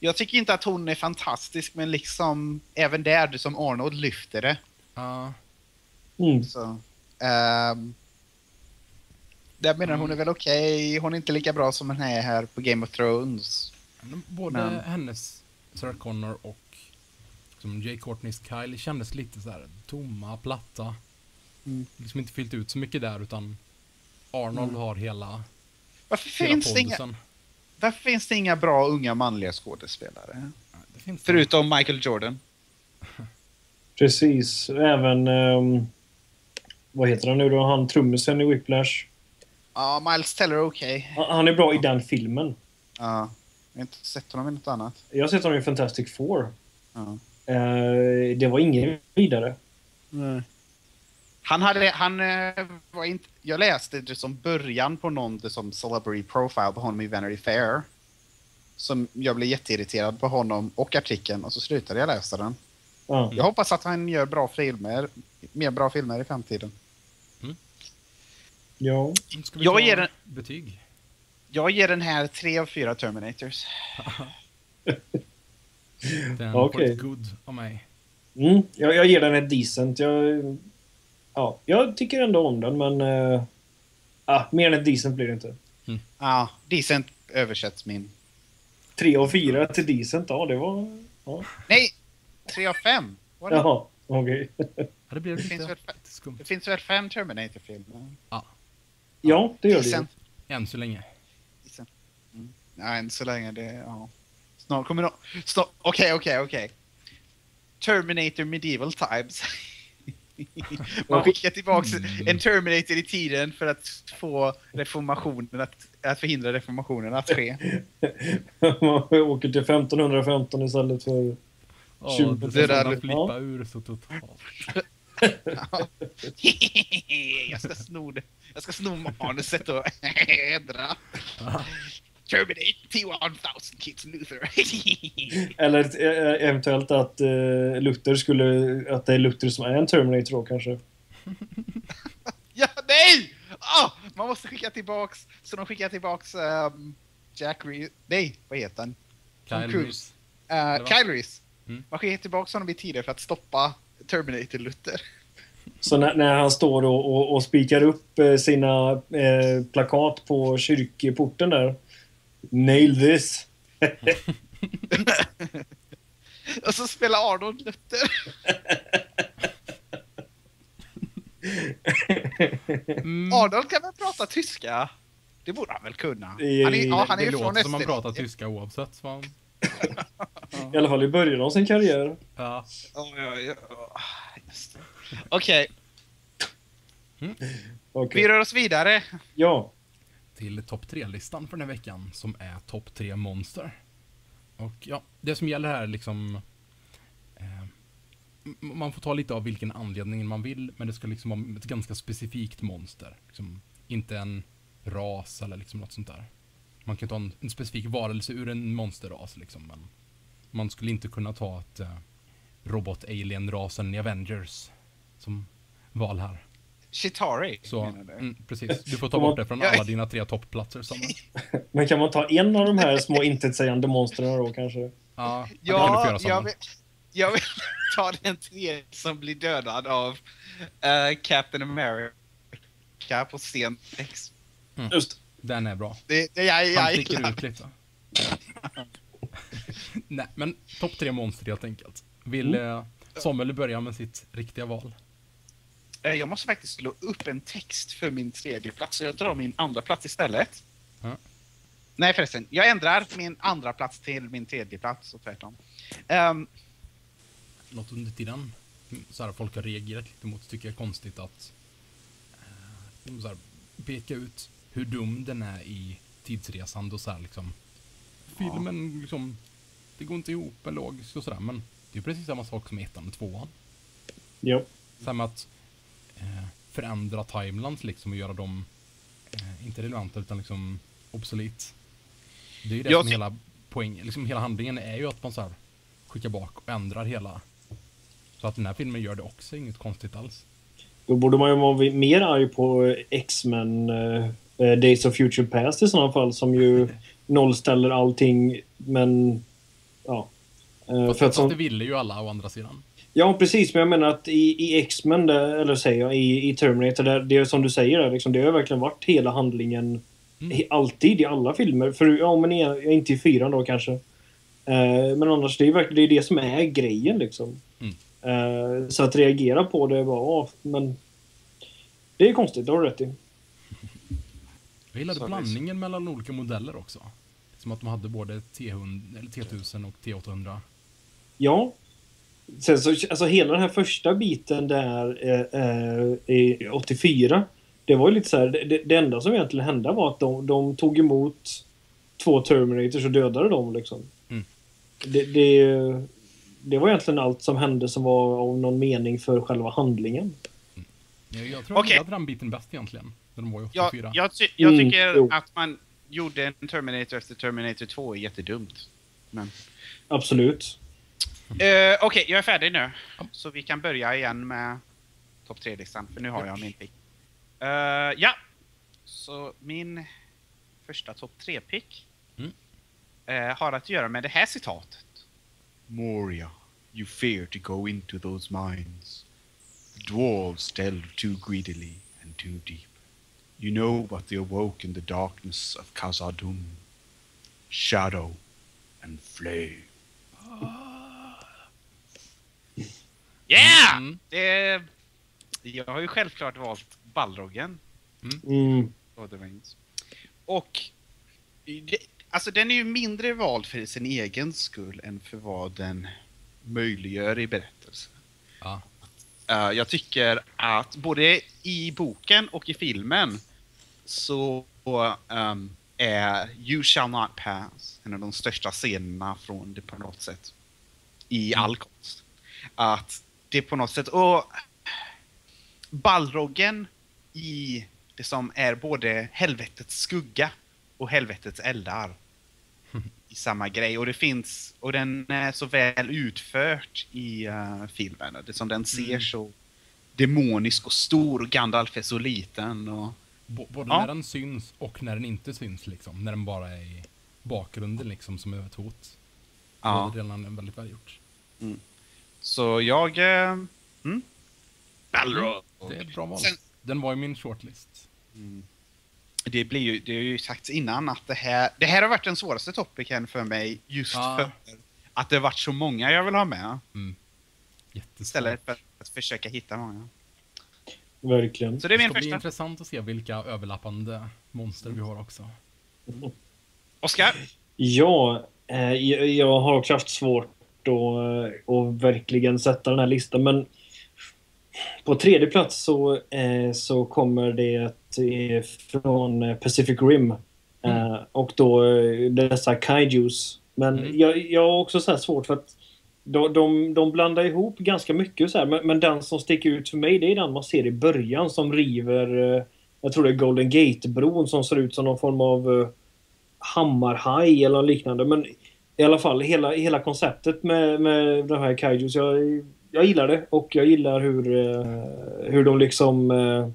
Speaker 3: Jag, tycker inte att hon är fantastisk, men liksom även där, det som Arnold lyfter det.
Speaker 2: Ja,
Speaker 1: Mm.
Speaker 3: Så, ehm, jag menar, hon är väl okej. Hon är inte lika bra som den här här på Game of Thrones.
Speaker 2: både
Speaker 3: Men-
Speaker 2: hennes Sarah Connor och som Jay Courtneys Kyle kändes lite så här tomma, platta.
Speaker 3: Mm.
Speaker 2: Liksom inte fyllt ut så mycket där utan Arnold har hela,
Speaker 3: Varför
Speaker 2: hela
Speaker 3: finns, det inga, varför finns det inga bra unga manliga skådespelare?
Speaker 2: Det finns det.
Speaker 3: Förutom Michael Jordan.
Speaker 1: Precis. Även... ehm, vad heter han nu då? Han trummisen i Whiplash.
Speaker 3: Ja, Miles Teller är okej.
Speaker 1: Han han är bra i den filmen.
Speaker 3: Ja, jag har inte sett honom i något annat.
Speaker 1: Jag har sett honom i Fantastic Four.
Speaker 3: Ja.
Speaker 1: Eh, det var ingen vidare.
Speaker 3: Han hade, han eh, var inte, jag läste det som början på någon det som celebrity profile på honom i Vanity Fair. Som jag blev jätteirriterad på honom och artikeln och så slutade jag läsa den.
Speaker 1: Ja.
Speaker 3: Jag hoppas att han gör bra filmer, mer bra filmer i framtiden.
Speaker 1: ja.
Speaker 2: Ska vi
Speaker 3: Jag ger den-
Speaker 2: betyg?
Speaker 3: Jag ger den här tre av fyra Terminators.
Speaker 2: Den får
Speaker 1: Okej.
Speaker 2: ett good av mig.
Speaker 1: Mm, jag, jag ger den ett decent. Jag, ja, jag tycker ändå om den, men... Uh, ah, mer än ett decent blir det inte.
Speaker 3: Ja, decent översätts min.
Speaker 1: Tre och fyra till decent, ja det var... Ja.
Speaker 3: Nej! Tre av fem! Var det?
Speaker 1: Jaha, okej.
Speaker 2: Ja, det blev
Speaker 3: finns väl-. Det finns väl fem Terminator-filmer?
Speaker 1: Ja, det gör det ju.
Speaker 3: Decent.
Speaker 2: Än så länge.
Speaker 3: decent. Mm. Nej, än så länge det... Ja. Snart kommer det... Snart... Okej, okej, okej. Terminator Medieval Times. Man skickar tillbaks en Terminator i tiden för att få reformationen att, att förhindra reformationen att ske.
Speaker 1: Man åker till 1515 istället för...
Speaker 2: Ja,
Speaker 1: Tjugo
Speaker 2: det
Speaker 3: procent.
Speaker 2: där
Speaker 1: Ja.
Speaker 2: flippa ur så totalt.
Speaker 3: jag ska sno det. Jag ska sno manuset och ändra. Terminator T-1000 Kids Luther.
Speaker 1: Eller eh, eventuellt att eh, Luther skulle... Att det är Luther som är en Terminator då kanske.
Speaker 3: ja, nej! Ah, man måste skicka tillbaks, så de skickar tillbaks ehm, Jack Reese. Nej, vad heter han?
Speaker 2: Kyle. Reese.
Speaker 3: Uh? Kyle Reese.
Speaker 2: Mm.
Speaker 3: Man skickar tillbaks honom i tiden för att stoppa Terminator Luther.
Speaker 1: Så när, när han står och, och, och spikar upp eh, sina eh, plakat på kyrkporten där. Nail this!
Speaker 3: Och så spelar Arnold Luther.
Speaker 2: Mm.
Speaker 3: Arnold kan väl prata tyska? Det borde han väl kunna? Han är, ja, han är
Speaker 2: det
Speaker 3: ju från
Speaker 2: låter som man
Speaker 3: Österrike.
Speaker 2: pratar tyska oavsett. Vad...
Speaker 1: I alla fall i början av sin karriär.
Speaker 2: Ja.
Speaker 3: Ja, ja, ja. Just det. Okej,
Speaker 1: Okej.
Speaker 3: vi rör oss vidare.
Speaker 1: Ja
Speaker 2: till topp tre-listan för den här veckan som är topp tre monster. Och ja, det som gäller här är liksom... Eh, man får ta lite av vilken anledning man vill, men det ska liksom vara ett ganska specifikt monster. Liksom, inte en ras eller liksom något sånt där. Man kan ta en, en specifik varelse ur en monsterras liksom, men man skulle inte kunna ta ett eh, robot-alien-rasen i Avengers som val här.
Speaker 3: Chitari,
Speaker 2: Så,
Speaker 3: menar du?
Speaker 2: mm, precis. Du får ta bort det från alla dina tre toppplatser.
Speaker 1: Men kan man ta en av de här små intetsägande monstren då kanske?
Speaker 2: Ja,
Speaker 3: Ja, jag
Speaker 2: Samuel.
Speaker 3: vill, jag vill ta den tredje som blir dödad av eh, Captain America på scen X.
Speaker 1: Just
Speaker 2: Den är bra.
Speaker 3: Det, det, jag,
Speaker 2: Han
Speaker 3: jag
Speaker 2: sticker
Speaker 3: gillar
Speaker 2: ut lite. Nej, men topp tre monster helt enkelt. Vill eh, Samuel börja med sitt riktiga val?
Speaker 3: Eh, Jag måste faktiskt slå upp en text för min tredje plats så jag drar min andra plats istället.
Speaker 2: Ja.
Speaker 3: Nej förresten, jag ändrar min andra plats till min tredje plats och tvärtom. Ehm,
Speaker 2: Något under tiden? Så här, folk har reagerat lite mot, tycker jag är konstigt att eh, så här, peka ut hur dum den är i tidsresande och så här liksom. Filmen liksom, det går inte ihop med logiskt och sådär, men det är precis samma sak som ettan och tvåan.
Speaker 1: Ja.
Speaker 2: Här med att förändra timelines liksom och göra dem eh, inte relevanta utan liksom obsolet. Det är ju det
Speaker 3: Jag
Speaker 2: som hela poängen, liksom hela handlingen är ju att man så här skickar bak och ändrar hela. Så att den här filmen gör det också, inget konstigt alls.
Speaker 1: Då borde man ju vara mer arg på eh, X-Men eh, eh, Days of Future Past i sådana fall som ju nollställer allting men... Ja. Eh,
Speaker 2: Fast,
Speaker 1: för att
Speaker 2: fast
Speaker 1: som,
Speaker 2: det ville ju alla å andra sidan.
Speaker 1: Ja precis, men jag menar att i, i X-Men, eller säger jag, i, i Terminator, där, det är som du säger, där, liksom, det har verkligen varit hela handlingen
Speaker 2: Mm.
Speaker 1: i- alltid i alla filmer. För, ja, men i- inte i fyran då kanske. Eh, men annars, det är, verkligen, det är det som är grejen liksom.
Speaker 2: Mm.
Speaker 1: Eh, så att reagera på det var, ja, men... Det är konstigt, det har du rätt i.
Speaker 2: Jag gillade
Speaker 3: Så
Speaker 2: blandningen mellan olika modeller också. Som att de hade både T100, eller T1000 och T800.
Speaker 1: Ja. Sen så, alltså hela den här första biten där eh, eh, i 84. Det var ju lite så här, det, det enda som egentligen hände var att de, de tog emot två Terminators och dödade dem liksom.
Speaker 2: Mm.
Speaker 1: Det, det, det var egentligen allt som hände som var av någon mening för själva handlingen.
Speaker 2: Jag, jag tror jag
Speaker 3: Okej.
Speaker 2: gillade den biten bäst egentligen. När de var i
Speaker 3: jag,
Speaker 2: 84.
Speaker 3: jag, ty, jag
Speaker 1: Mm,
Speaker 3: tycker
Speaker 1: jo.
Speaker 3: att man gjorde en Terminator efter Terminator 2 är jättedumt. Men...
Speaker 1: Absolut.
Speaker 3: Eh, Okej, jag är färdig nu. Så vi kan börja igen med topp 3-listan, för nu har jag min pick. Eh, ja, så min första topp tre-pick
Speaker 2: Mm.
Speaker 3: eh, har att göra med det här citatet. Moria, you fear to go into those mines. The dwarves delve too greedily and too deep. You know what they awoke in the darkness of Khazad-dûm. Shadow and flame. Yeah!
Speaker 2: Mm.
Speaker 3: Det, jag har ju självklart valt Balrogen.
Speaker 1: Mm.
Speaker 3: Och det, alltså den är ju mindre vald för sin egen skull än för vad den möjliggör i berättelsen.
Speaker 2: Ja.
Speaker 3: Eh, jag tycker att både i boken och i filmen så ehm, är You shall not pass en av de största scenerna från det på något sätt i all konst. Att det på något sätt, och Balroggen i det som är både helvetets skugga och helvetets eldar i samma grej. Och det finns, och den är så väl utfört i uh, filmen. Det som den ser
Speaker 2: Mm.
Speaker 3: så demonisk och stor och Gandalf är så liten. Och,
Speaker 2: B- både
Speaker 3: Ja.
Speaker 2: när den syns och när den inte syns liksom. När den bara är i bakgrunden liksom som ett hot.
Speaker 3: ja.
Speaker 2: Det är väldigt välgjort.
Speaker 3: Så jag... Uh, mm? Balrog.
Speaker 2: Det är ett bra val.
Speaker 3: Sen-
Speaker 2: Den var i min shortlist.
Speaker 3: Mm. Det, blir ju, det har ju sagts innan att det här, det här har varit den svåraste topicen för mig just
Speaker 2: Ja.
Speaker 3: för att det har varit så många jag vill ha med.
Speaker 2: Jättesvårt.
Speaker 3: Istället för att försöka hitta många.
Speaker 1: Verkligen.
Speaker 3: Så det är
Speaker 2: Det
Speaker 3: min
Speaker 2: ska bli
Speaker 3: första.
Speaker 2: intressant att se vilka överlappande monster vi har också.
Speaker 3: Oskar?
Speaker 1: Ja, eh, jag, jag har också haft svårt att, eh, att verkligen sätta den här listan. Men på tredje plats så, eh, så kommer det eh, från Pacific Rim. Eh, och då dessa kaijus. Men
Speaker 2: Mm.
Speaker 1: jag, jag har också så här svårt för att de, de, de blandar ihop ganska mycket så här, men, men den som sticker ut för mig det är den man ser i början som river, jag tror det är Golden Gate-bron som ser ut som någon form av hammarhaj eller liknande. Men i alla fall hela, hela konceptet med, med de här kaijus. Jag, jag gillar det och jag gillar hur, eh, hur de liksom eh,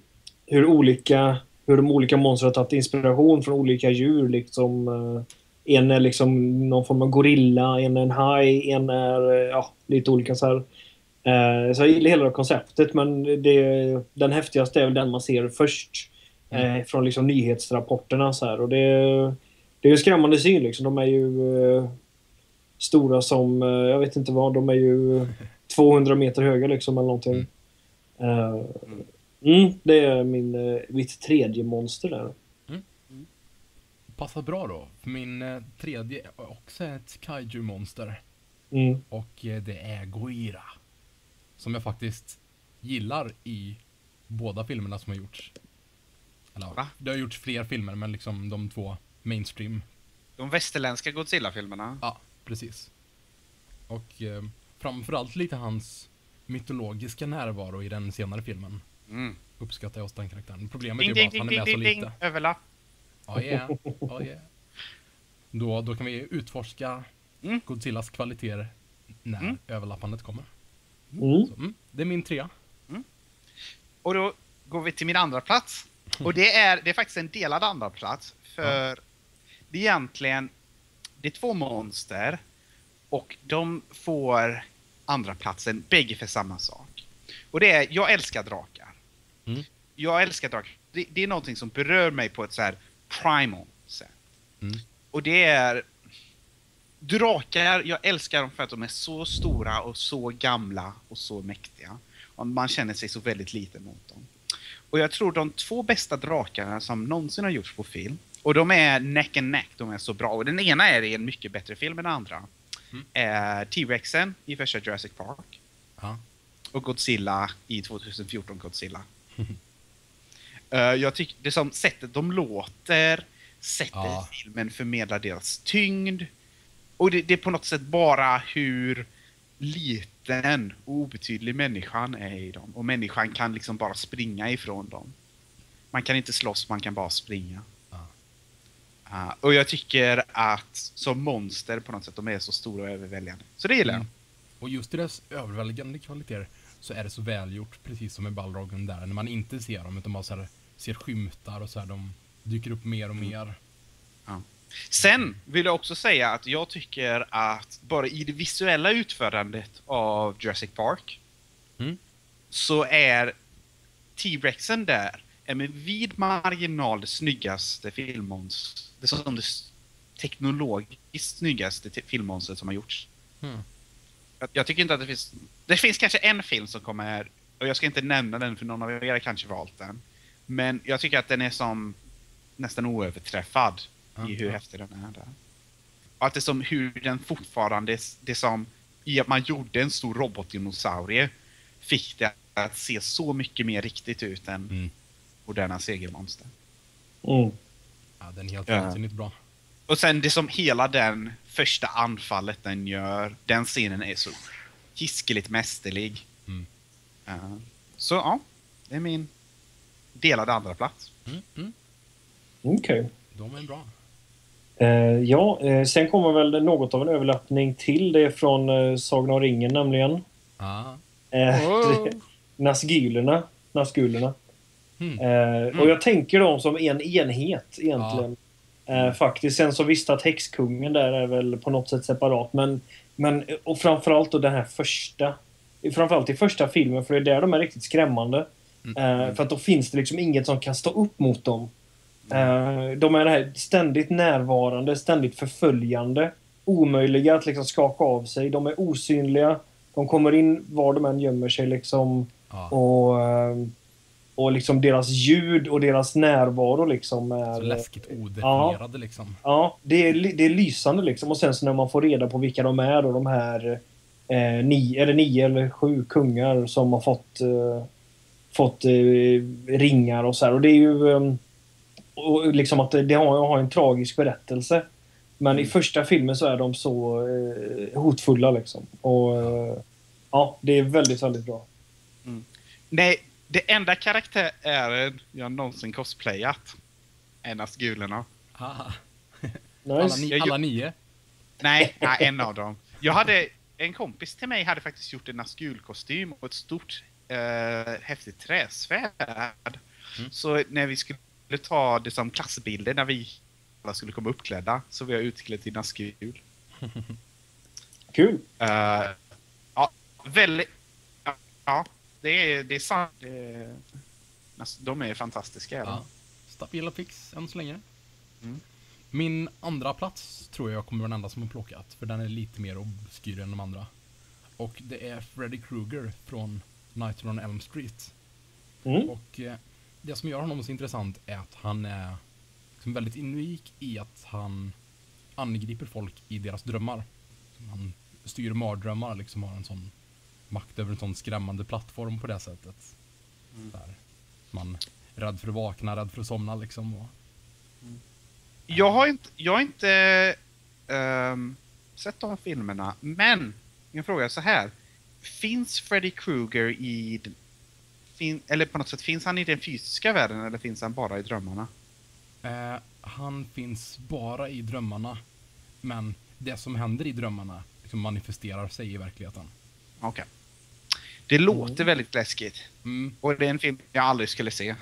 Speaker 1: hur olika hur de olika monster har tagit inspiration från olika djur. Liksom, eh, en är liksom någon form av gorilla, en är en haj, en är ja, lite olika så här. Så jag gillar hela konceptet men det, den häftigaste är väl den man ser först. Eh, från liksom nyhetsrapporterna så här. Och det, det är en skrämmande syn liksom. De är ju stora som, eh, jag vet inte vad, de är ju 200 meter höga liksom eller någonting. Eh, mm, det är min, eh, mitt tredje monster där.
Speaker 2: Passar bra då. För min tredje är också ett kaiju-monster.
Speaker 1: Mm.
Speaker 2: Och det är Goira. Som jag faktiskt gillar i båda filmerna som har gjorts. Eller,
Speaker 3: Va?
Speaker 2: det har gjorts fler filmer, men liksom de två mainstream.
Speaker 3: De västerländska Godzilla-filmerna.
Speaker 2: Ja, precis. Och eh, framförallt lite hans mytologiska närvaro i den senare filmen.
Speaker 3: Mm.
Speaker 2: Uppskattar jag hos den karaktären. Problemet
Speaker 3: Ding,
Speaker 2: är bara
Speaker 3: ding,
Speaker 2: att
Speaker 3: ding,
Speaker 2: han är
Speaker 3: ding,
Speaker 2: med så
Speaker 3: ding, ding.
Speaker 2: lite.
Speaker 3: Överlapp.
Speaker 2: Ja, yeah. Ja, yeah. Då, då kan vi utforska
Speaker 3: Mm.
Speaker 2: Godzillas kvaliteter när
Speaker 3: Mm.
Speaker 2: överlappandet kommer.
Speaker 1: Mm.
Speaker 2: Så, mm, det är min trea.
Speaker 3: Och då går vi till min andra plats. Och det är, det är faktiskt en delad andra plats För det är egentligen, det är två monster. Och de får andra platsen bägge för samma sak. Och det är, jag älskar drakar.
Speaker 2: Mm.
Speaker 3: Jag älskar drakar. Det, det är någonting som berör mig på ett så här primal sätt.
Speaker 2: Mm.
Speaker 3: Och det är drakar, jag älskar dem för att de är så stora och så gamla och så mäktiga. Och man känner sig så väldigt liten mot dem. Och jag tror de två bästa drakarna som någonsin har gjorts på film, och de är neck and neck, de är så bra. Och den ena är en mycket bättre film än den andra.
Speaker 2: Mm.
Speaker 3: Är T-Rexen i första Jurassic Park.
Speaker 2: Ja.
Speaker 3: Och Godzilla i 2014 Godzilla. Eh, jag tycker det som sättet de låter, sättet
Speaker 2: Ja.
Speaker 3: filmen förmedlar deras tyngd. Och det, det är på något sätt bara hur liten och obetydlig människan är i dem. Och människan kan liksom bara springa ifrån dem. Man kan inte slåss, man kan bara springa.
Speaker 2: Ja.
Speaker 3: Uh, och jag tycker att som monster på något sätt, de är så stora och överväldigande. Så det gillar jag.
Speaker 2: Mm. Och just deras överväldigande kvaliteter så är det så välgjort, precis som med Balrogen där, när man inte ser dem utan bara så här, ser skymtar och så här, de dyker upp mer och mer.
Speaker 3: Sen vill jag också säga att jag tycker att bara i det visuella utförandet av Jurassic Park
Speaker 2: Mm.
Speaker 3: så är T-Rexen där är med vid marginal det snyggaste filmmonstret. Det som det teknologiskt snyggaste te- filmmonstret som har gjorts.
Speaker 2: Mm.
Speaker 3: Jag, jag tycker inte att det finns... Det finns kanske en film som kommer... Och jag ska inte nämna den för någon av er har kanske valt den. Men jag tycker att den är som nästan oöverträffad
Speaker 2: Ja,
Speaker 3: i hur häftig den är. Där. Och att det är som hur den fortfarande, det är som i att man gjorde en stor robotdinosaurie fick det att se så mycket mer riktigt ut än
Speaker 2: Mm.
Speaker 3: Moderna segermonster.
Speaker 1: Mm.
Speaker 2: Ja, den är helt
Speaker 3: Ja.
Speaker 2: vansinnigt bra.
Speaker 3: Och sen det som hela den första anfallet den gör, den scenen är så hiskeligt mästerlig.
Speaker 2: Mm.
Speaker 3: Ja. så ja, det är min delade andra plats.
Speaker 2: Mm. Mm.
Speaker 1: Okej.
Speaker 2: De är bra.
Speaker 1: Eh, ja, eh, sen kommer väl något av en överlappning till det från eh, Sagan om ringen nämligen.
Speaker 2: Ah.
Speaker 1: Eh,
Speaker 3: Wow.
Speaker 1: Nazgulerna. Nazgulerna.
Speaker 2: Mm.
Speaker 1: Eh, Och jag tänker dem som en enhet egentligen. Eh, faktiskt. Sen så visst att häxkungen där är väl på något sätt separat. Men, men och framförallt då den här första. Framförallt i första filmen för det är där de är riktigt skrämmande. Eh, för att då finns det liksom inget som kan stå upp mot dem. Eh, de är det här ständigt närvarande, ständigt förföljande. Omöjliga att liksom skaka av sig. De är osynliga. De kommer in var de än gömmer sig liksom.
Speaker 2: Ja.
Speaker 1: Och, eh, och liksom deras ljud och deras närvaro liksom är...
Speaker 2: Så läskigt odefinierade liksom.
Speaker 1: Ja, det är, det är lysande liksom. Och sen så när man får reda på vilka de är och de här eh, nio, eller nio eller sju kungar som har fått, eh, fått eh, ringar och så här. Och det är ju eh, och liksom att det, har, har en tragisk berättelse. Men i första filmen så är de så eh, hotfulla liksom. Och eh, ja, det är väldigt, väldigt bra.
Speaker 3: Nej, det enda karaktären jag någonsin cosplayat är Nazgulerna.
Speaker 2: Ah.
Speaker 1: Nice.
Speaker 2: Alla, ni, alla nio?
Speaker 3: Nej, nej, en av dem. Jag hade, en kompis till mig hade faktiskt gjort en Nazgul-kostym och ett stort eh, häftigt träsvärd. Så när vi skulle ta det som klassbilder när vi alla skulle komma uppklädda så var jag utklädd till Nazgul.
Speaker 1: Kul!
Speaker 3: Eh, ja, väldigt... Ja, det är, det är sant. Det är, Naz- de är fantastiska.
Speaker 2: Ja. Stabila pix än så länge.
Speaker 3: Mm.
Speaker 2: Min andra plats tror jag kommer vara den enda som har plockat. För den är lite mer obskyr än de andra. Och det är Freddy Krueger från Nightmare on Elm Street.
Speaker 1: Mm.
Speaker 2: Och eh, det som gör honom så intressant är att han är liksom väldigt unik i att han angriper folk i deras drömmar. Han styr mardrömmar, liksom har en sån makt över en sån skrämmande plattform på det sättet. Där man rädd för att vakna, rädd för att somna liksom. Och,
Speaker 3: Jag har inte, jag har inte ehm, sett de filmerna, men min fråga är så här. Finns Freddy Krueger i... Fin, eller på något sätt, finns han i den fysiska världen eller finns han bara i drömmarna?
Speaker 2: eh, han finns bara i drömmarna. Men det som händer i drömmarna liksom manifesterar sig i verkligheten.
Speaker 3: Okej. Det låter väldigt läskigt.
Speaker 2: Mm.
Speaker 3: Och det är en film jag aldrig skulle se.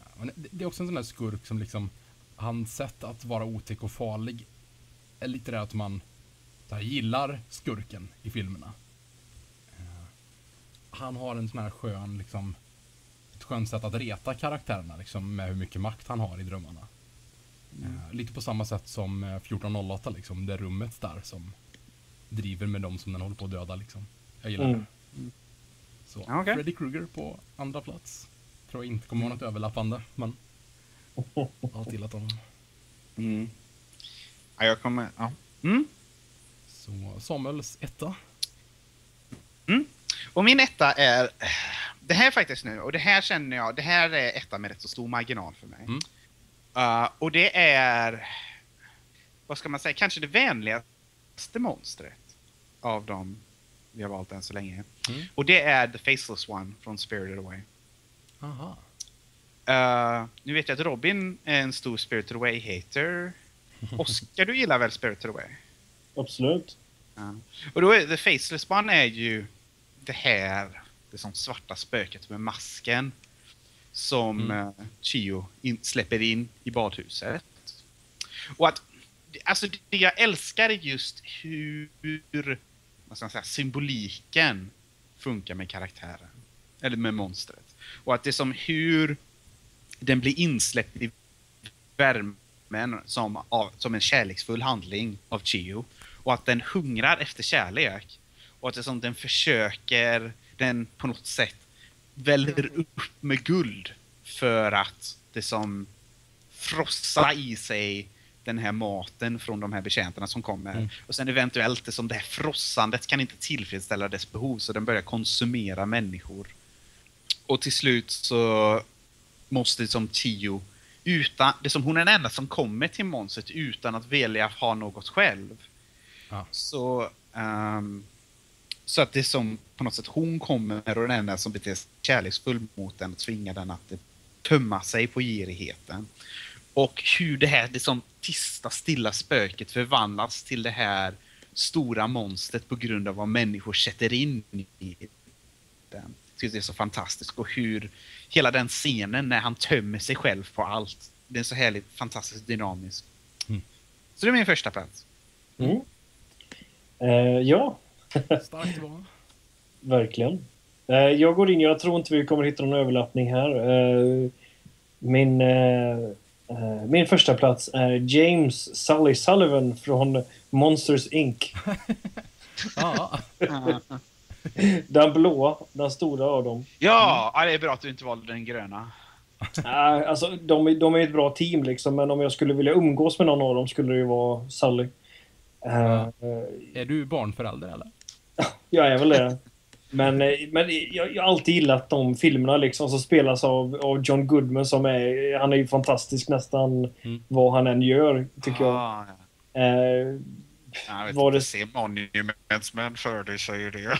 Speaker 2: Ja, men det, är också en sån där skurk som liksom, hans sätt att vara otäck och farlig är lite det att man här, gillar skurken i filmerna. Eh, han har en sån här skön, liksom, ett skönt sätt att reta karaktärerna liksom, med hur mycket makt han har i drömmarna. Eh, lite på samma sätt som eh, 1408, liksom, det rummet där som driver med dem som den håller på att döda. Liksom. Jag gillar
Speaker 1: Mm.
Speaker 2: det. Så
Speaker 3: Ja, okej.
Speaker 2: Freddy Krueger på andra plats. Tror jag inte kommer vara något överlappande, men allt gillat honom.
Speaker 3: Mm. Ja, jag kommer... Ja. Mm.
Speaker 2: Så Samuels etta.
Speaker 3: Och min etta är... Det här är faktiskt nu, och det här känner jag, det här är etta med rätt så stor marginal för mig.
Speaker 2: Mm.
Speaker 3: Uh, och det är... Vad ska man säga? Kanske det vänligaste monstret av dem vi har valt än så länge.
Speaker 2: Mm.
Speaker 3: Och det är The Faceless One från Spirited Away.
Speaker 2: Aha.
Speaker 3: Uh, nu vet jag att Robin är en stor Spirited Away-hater. Oscar, du gillar väl Spirited Away?
Speaker 1: Absolut.
Speaker 3: Ja. Och då är The Faceless One är ju det här, det som svarta spöket med masken. Som
Speaker 2: Mm.
Speaker 3: eh, Chio in, släpper in i badhuset. Och att, alltså det jag älskar är just hur, vad ska man säga, symboliken funkar med karaktären. Eller med monstret. Och att det är som hur den blir insläppt i värmen som, av, som en kärleksfull handling av Chio. Och att den hungrar efter kärlek. Och att det är som den försöker, den på något sätt väller upp med guld för att det som frossa i sig den här maten från de här betjänterna som kommer.
Speaker 2: Mm.
Speaker 3: Och sen eventuellt det som det här frossandet kan inte tillfredsställa dess behov så den börjar konsumera människor. Och till slut så måste som Tio utan, det som hon är den enda som kommer till monstret utan att vilja ha något själv.
Speaker 2: Ja.
Speaker 3: Så, ehm, så att det som på något sätt hon kommer och den enda som beter sig kärleksfull mot den och tvingar den att tömma sig på girigheten. Och hur det här, det som tysta stilla spöket förvandlas till det här stora monstret på grund av vad människor sätter in i den. Det är så fantastiskt och hur hela den scenen när han tömmer sig själv på allt. Den är så härligt fantastiskt dynamisk.
Speaker 2: Mm.
Speaker 3: Så det är min första plats.
Speaker 1: Mm. Eh, ja,
Speaker 2: Starkt val.
Speaker 1: verkligen. Eh, jag går in, jag tror inte vi kommer hitta någon överlappning här. Eh, min, min första plats är James Sully Sullivan från Monsters Inc.
Speaker 2: Ja,
Speaker 1: Den blåa, den stora av dem.
Speaker 3: Ja, det är bra att du inte valde den gröna.
Speaker 1: Nej, alltså, de, är- de är ett bra team liksom, men om jag skulle vilja umgås med någon av dem skulle det ju vara Sully. Eh,
Speaker 2: Ja.
Speaker 1: eh,
Speaker 2: är du barnförälder eller?
Speaker 1: jag är väl det. Men, eh, men jag, jag har alltid gillat de filmerna liksom som spelas av, av John Goodman som är, han är ju fantastisk nästan
Speaker 2: Mm.
Speaker 1: vad han än gör, tycker jag.
Speaker 3: Ah, ja.
Speaker 1: Eh,
Speaker 3: Jag vet
Speaker 1: Var det-
Speaker 3: se Monuments Men för dig säger det.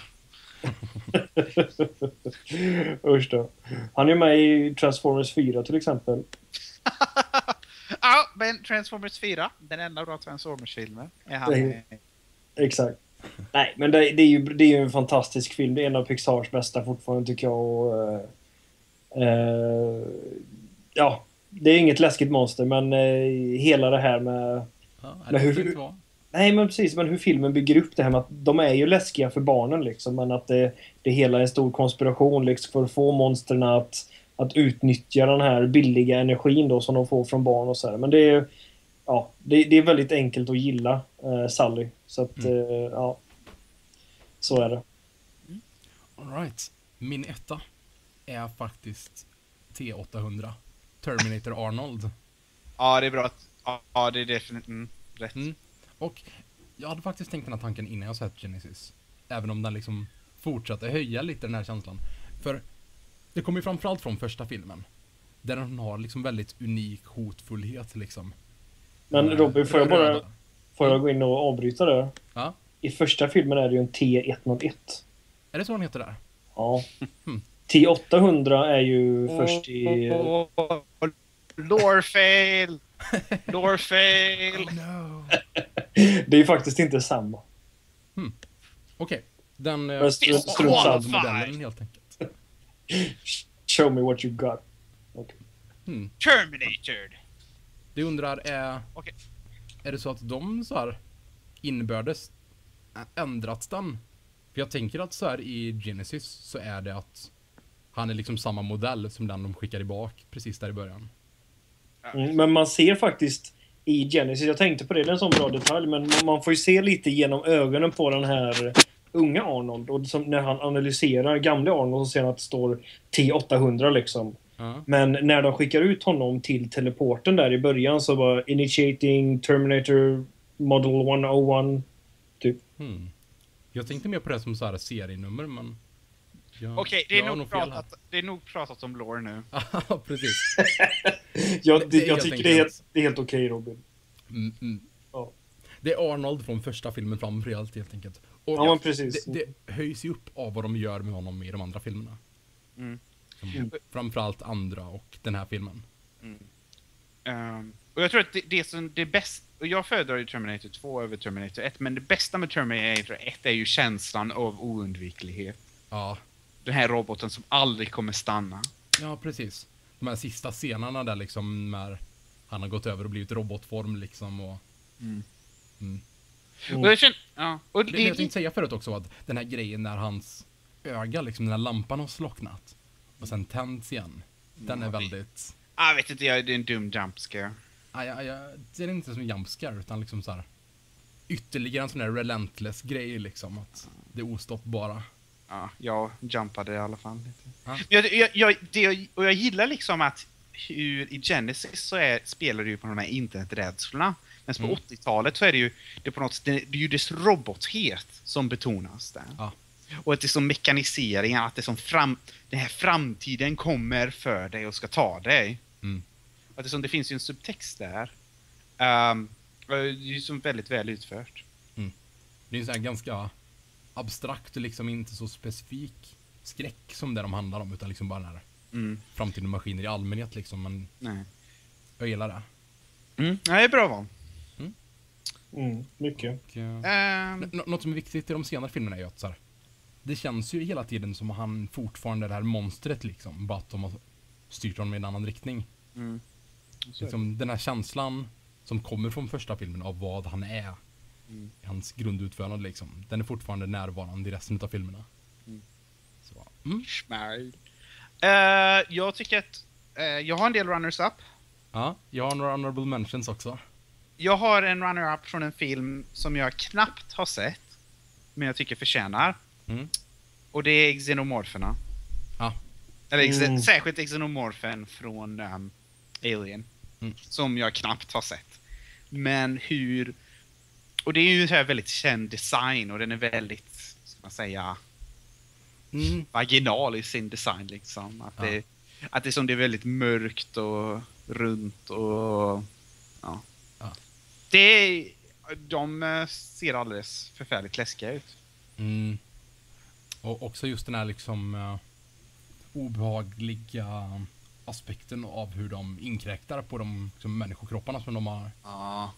Speaker 1: usch då. Han är med i Transformers 4 till exempel.
Speaker 3: ja, men Transformers 4, den enda bra Transformers-filmen, är han med.
Speaker 1: Exakt. Nej, men det, det, är ju, det är ju en fantastisk film. Det är en av Pixars bästa fortfarande tycker jag. Och, eh, eh, ja, det är inget läskigt monster men eh, hela det här med...
Speaker 2: Ja,
Speaker 1: Men
Speaker 2: det
Speaker 1: hur-. Nej men precis, men hur filmen bygger upp det här med att de är ju läskiga för barnen liksom. Men att det, det hela är en stor konspiration liksom för att få monstren att, att utnyttja den här billiga energin då som de får från barn och så här. Men det är Ja, det, det är väldigt enkelt att gilla eh, Sally. Så att,
Speaker 2: Mm.
Speaker 1: eh, ja. Så är det.
Speaker 2: Alright. Min etta är faktiskt T800. Terminator Arnold.
Speaker 3: Ja, det är bra. Ja, det är definitivt mm, rätt.
Speaker 2: Mm. Och jag hade faktiskt tänkt den här tanken innan jag sett Genesis. Även om den liksom fortsatte höja lite den här känslan. För det kommer ju framförallt från första filmen. Där den har liksom väldigt unik hotfullhet liksom.
Speaker 1: Men
Speaker 2: Eh,
Speaker 1: Robin, får jag bara. Får jag gå in och avbryta där?
Speaker 2: Ja.
Speaker 1: I första filmen är det ju en T101.
Speaker 2: Är det så den heter där?
Speaker 1: Ja.
Speaker 2: Mm.
Speaker 1: T800 är ju först i...
Speaker 3: Åh, Lore fail! Lore fail!
Speaker 2: Oh no.
Speaker 1: Det är ju faktiskt inte samma.
Speaker 2: Okej. Den eh,
Speaker 1: strunt samma.
Speaker 2: modellen helt enkelt.
Speaker 1: Show me what you got.
Speaker 2: Hmm.
Speaker 3: Terminator!
Speaker 2: Det undrar är...
Speaker 3: Okej.
Speaker 2: Är det så att de så här inbördes ä- ändrat den? För jag tänker att så här i Genesis så är det att han är liksom samma modell som den de skickar tillbaka precis där i början.
Speaker 1: Mm, men man ser faktiskt i Genesis, jag tänkte på det, det är en sån bra detalj, men man- man får ju se lite genom ögonen på den här unga Arnold. Och som när han analyserar gamle Arnold så ser han att det står T800 liksom.
Speaker 2: Ja.
Speaker 1: Men när de skickar ut honom till teleporten där i början så var initiating Terminator Model 101.
Speaker 2: Hmm. Jag tänkte mer på det som så här serienummer men... Jag,
Speaker 3: Okej, det, är
Speaker 2: jag
Speaker 3: nog pratat, det är nog pratat om lore nu.
Speaker 2: Ja, precis.
Speaker 1: Jag,
Speaker 2: Det-
Speaker 1: det, jag
Speaker 2: helt
Speaker 1: tycker det är helt,
Speaker 2: enkelt.
Speaker 1: det är helt okej Robin.
Speaker 2: Mm, mm.
Speaker 1: Ja.
Speaker 2: Det är Arnold från första filmen framförallt helt enkelt. Och
Speaker 1: Ja, precis.
Speaker 2: Det, det höjs ju upp av vad de gör med honom i de andra filmerna.
Speaker 3: Mm.
Speaker 1: Mm.
Speaker 2: Framförallt andra och den här filmen.
Speaker 3: Ehm, och jag tror att det, det som det bästa, och jag föredrar ju Terminator 2 över Terminator 1, men det bästa med Terminator 1 är ju känslan av oundviklighet.
Speaker 2: Ja,
Speaker 3: Den här roboten som aldrig kommer stanna.
Speaker 2: ja precis. De här sista scenerna där liksom när han har gått över och blivit robotform liksom och...
Speaker 3: Mm.
Speaker 2: Mm.
Speaker 3: Och känner, ja. Och
Speaker 2: Det,
Speaker 3: det,
Speaker 2: det jag tänkte säga förut också att den här grejen när hans öga, liksom den här lampan har slocknat och sen tänds igen. Den är
Speaker 3: det-
Speaker 2: väldigt...
Speaker 3: ah, jag vet inte, jag, det är en dum jump scare.
Speaker 2: Ja, jag, jag ser det inte som en jumpscare utan liksom så här ytterligare en sån där relentless grej liksom. Att det är ostoppbara.
Speaker 3: Ja, jag jumpade i alla fall lite.
Speaker 2: Ja.
Speaker 3: Jag, jag, jag, det, jag- och jag gillar liksom att hur i Genesis så är, spelar det ju på de här interneträdslorna. Men på
Speaker 2: Mm.
Speaker 3: 80-talet så är det ju det på något sätt, det är ju dess robothet som betonas där.
Speaker 2: Ja.
Speaker 3: Och att det är som mekaniseringen, att det är som fram, den här framtiden kommer för dig och ska ta dig.
Speaker 2: Mm.
Speaker 3: Att det, som, det finns ju en subtext där. Um, det är ju som väldigt väl utfört.
Speaker 2: Det är en ganska abstrakt och liksom inte så specifik skräck som det de handlar om utan liksom bara den här
Speaker 3: Mm.
Speaker 2: framtiden och maskiner i allmänhet liksom. Men
Speaker 3: Nej.
Speaker 2: jag gillar det.
Speaker 3: Mm. Ja, det är bra val.
Speaker 1: Mm, mycket.
Speaker 2: Och, Nå- Något som är viktigt i de senare filmerna är ju att så här, det känns ju hela tiden som han fortfarande är det här monstret liksom. Bara att de har styrt honom i en annan riktning.
Speaker 3: mm.
Speaker 2: Liksom, den här känslan som kommer från första filmen av vad han är.
Speaker 3: Mm.
Speaker 2: Hans grundutförande liksom. Den är fortfarande närvarande i resten av filmerna.
Speaker 3: Mm.
Speaker 2: Så, mm.
Speaker 3: Eh, jag tycker att eh, jag har en del runners-up.
Speaker 2: Ja, jag har några honorable mentions också.
Speaker 3: Jag har en runner-up från en film som jag knappt har sett, men jag tycker förtjänar.
Speaker 2: Mm.
Speaker 3: Och det är Xenomorpherna.
Speaker 2: Ja.
Speaker 3: Eller exe-
Speaker 1: Mm.
Speaker 3: särskilt Xenomorphen från ehm, Alien.
Speaker 2: Mm.
Speaker 3: Som jag knappt har sett. Men hur... Och det är ju en väldigt känd design och den är väldigt, ska man säga,
Speaker 2: Mm.
Speaker 3: vaginal i sin design liksom. Att,
Speaker 2: Ja.
Speaker 3: det, att det är som det är väldigt mörkt och runt och... Ja.
Speaker 2: Ja.
Speaker 3: Det är, de eh, ser alldeles förfärligt läskiga ut.
Speaker 2: Mm. Och också just den här liksom uh, obehagliga aspekten av hur de inkräktar på de liksom, människokropparna som de har.
Speaker 3: Ja.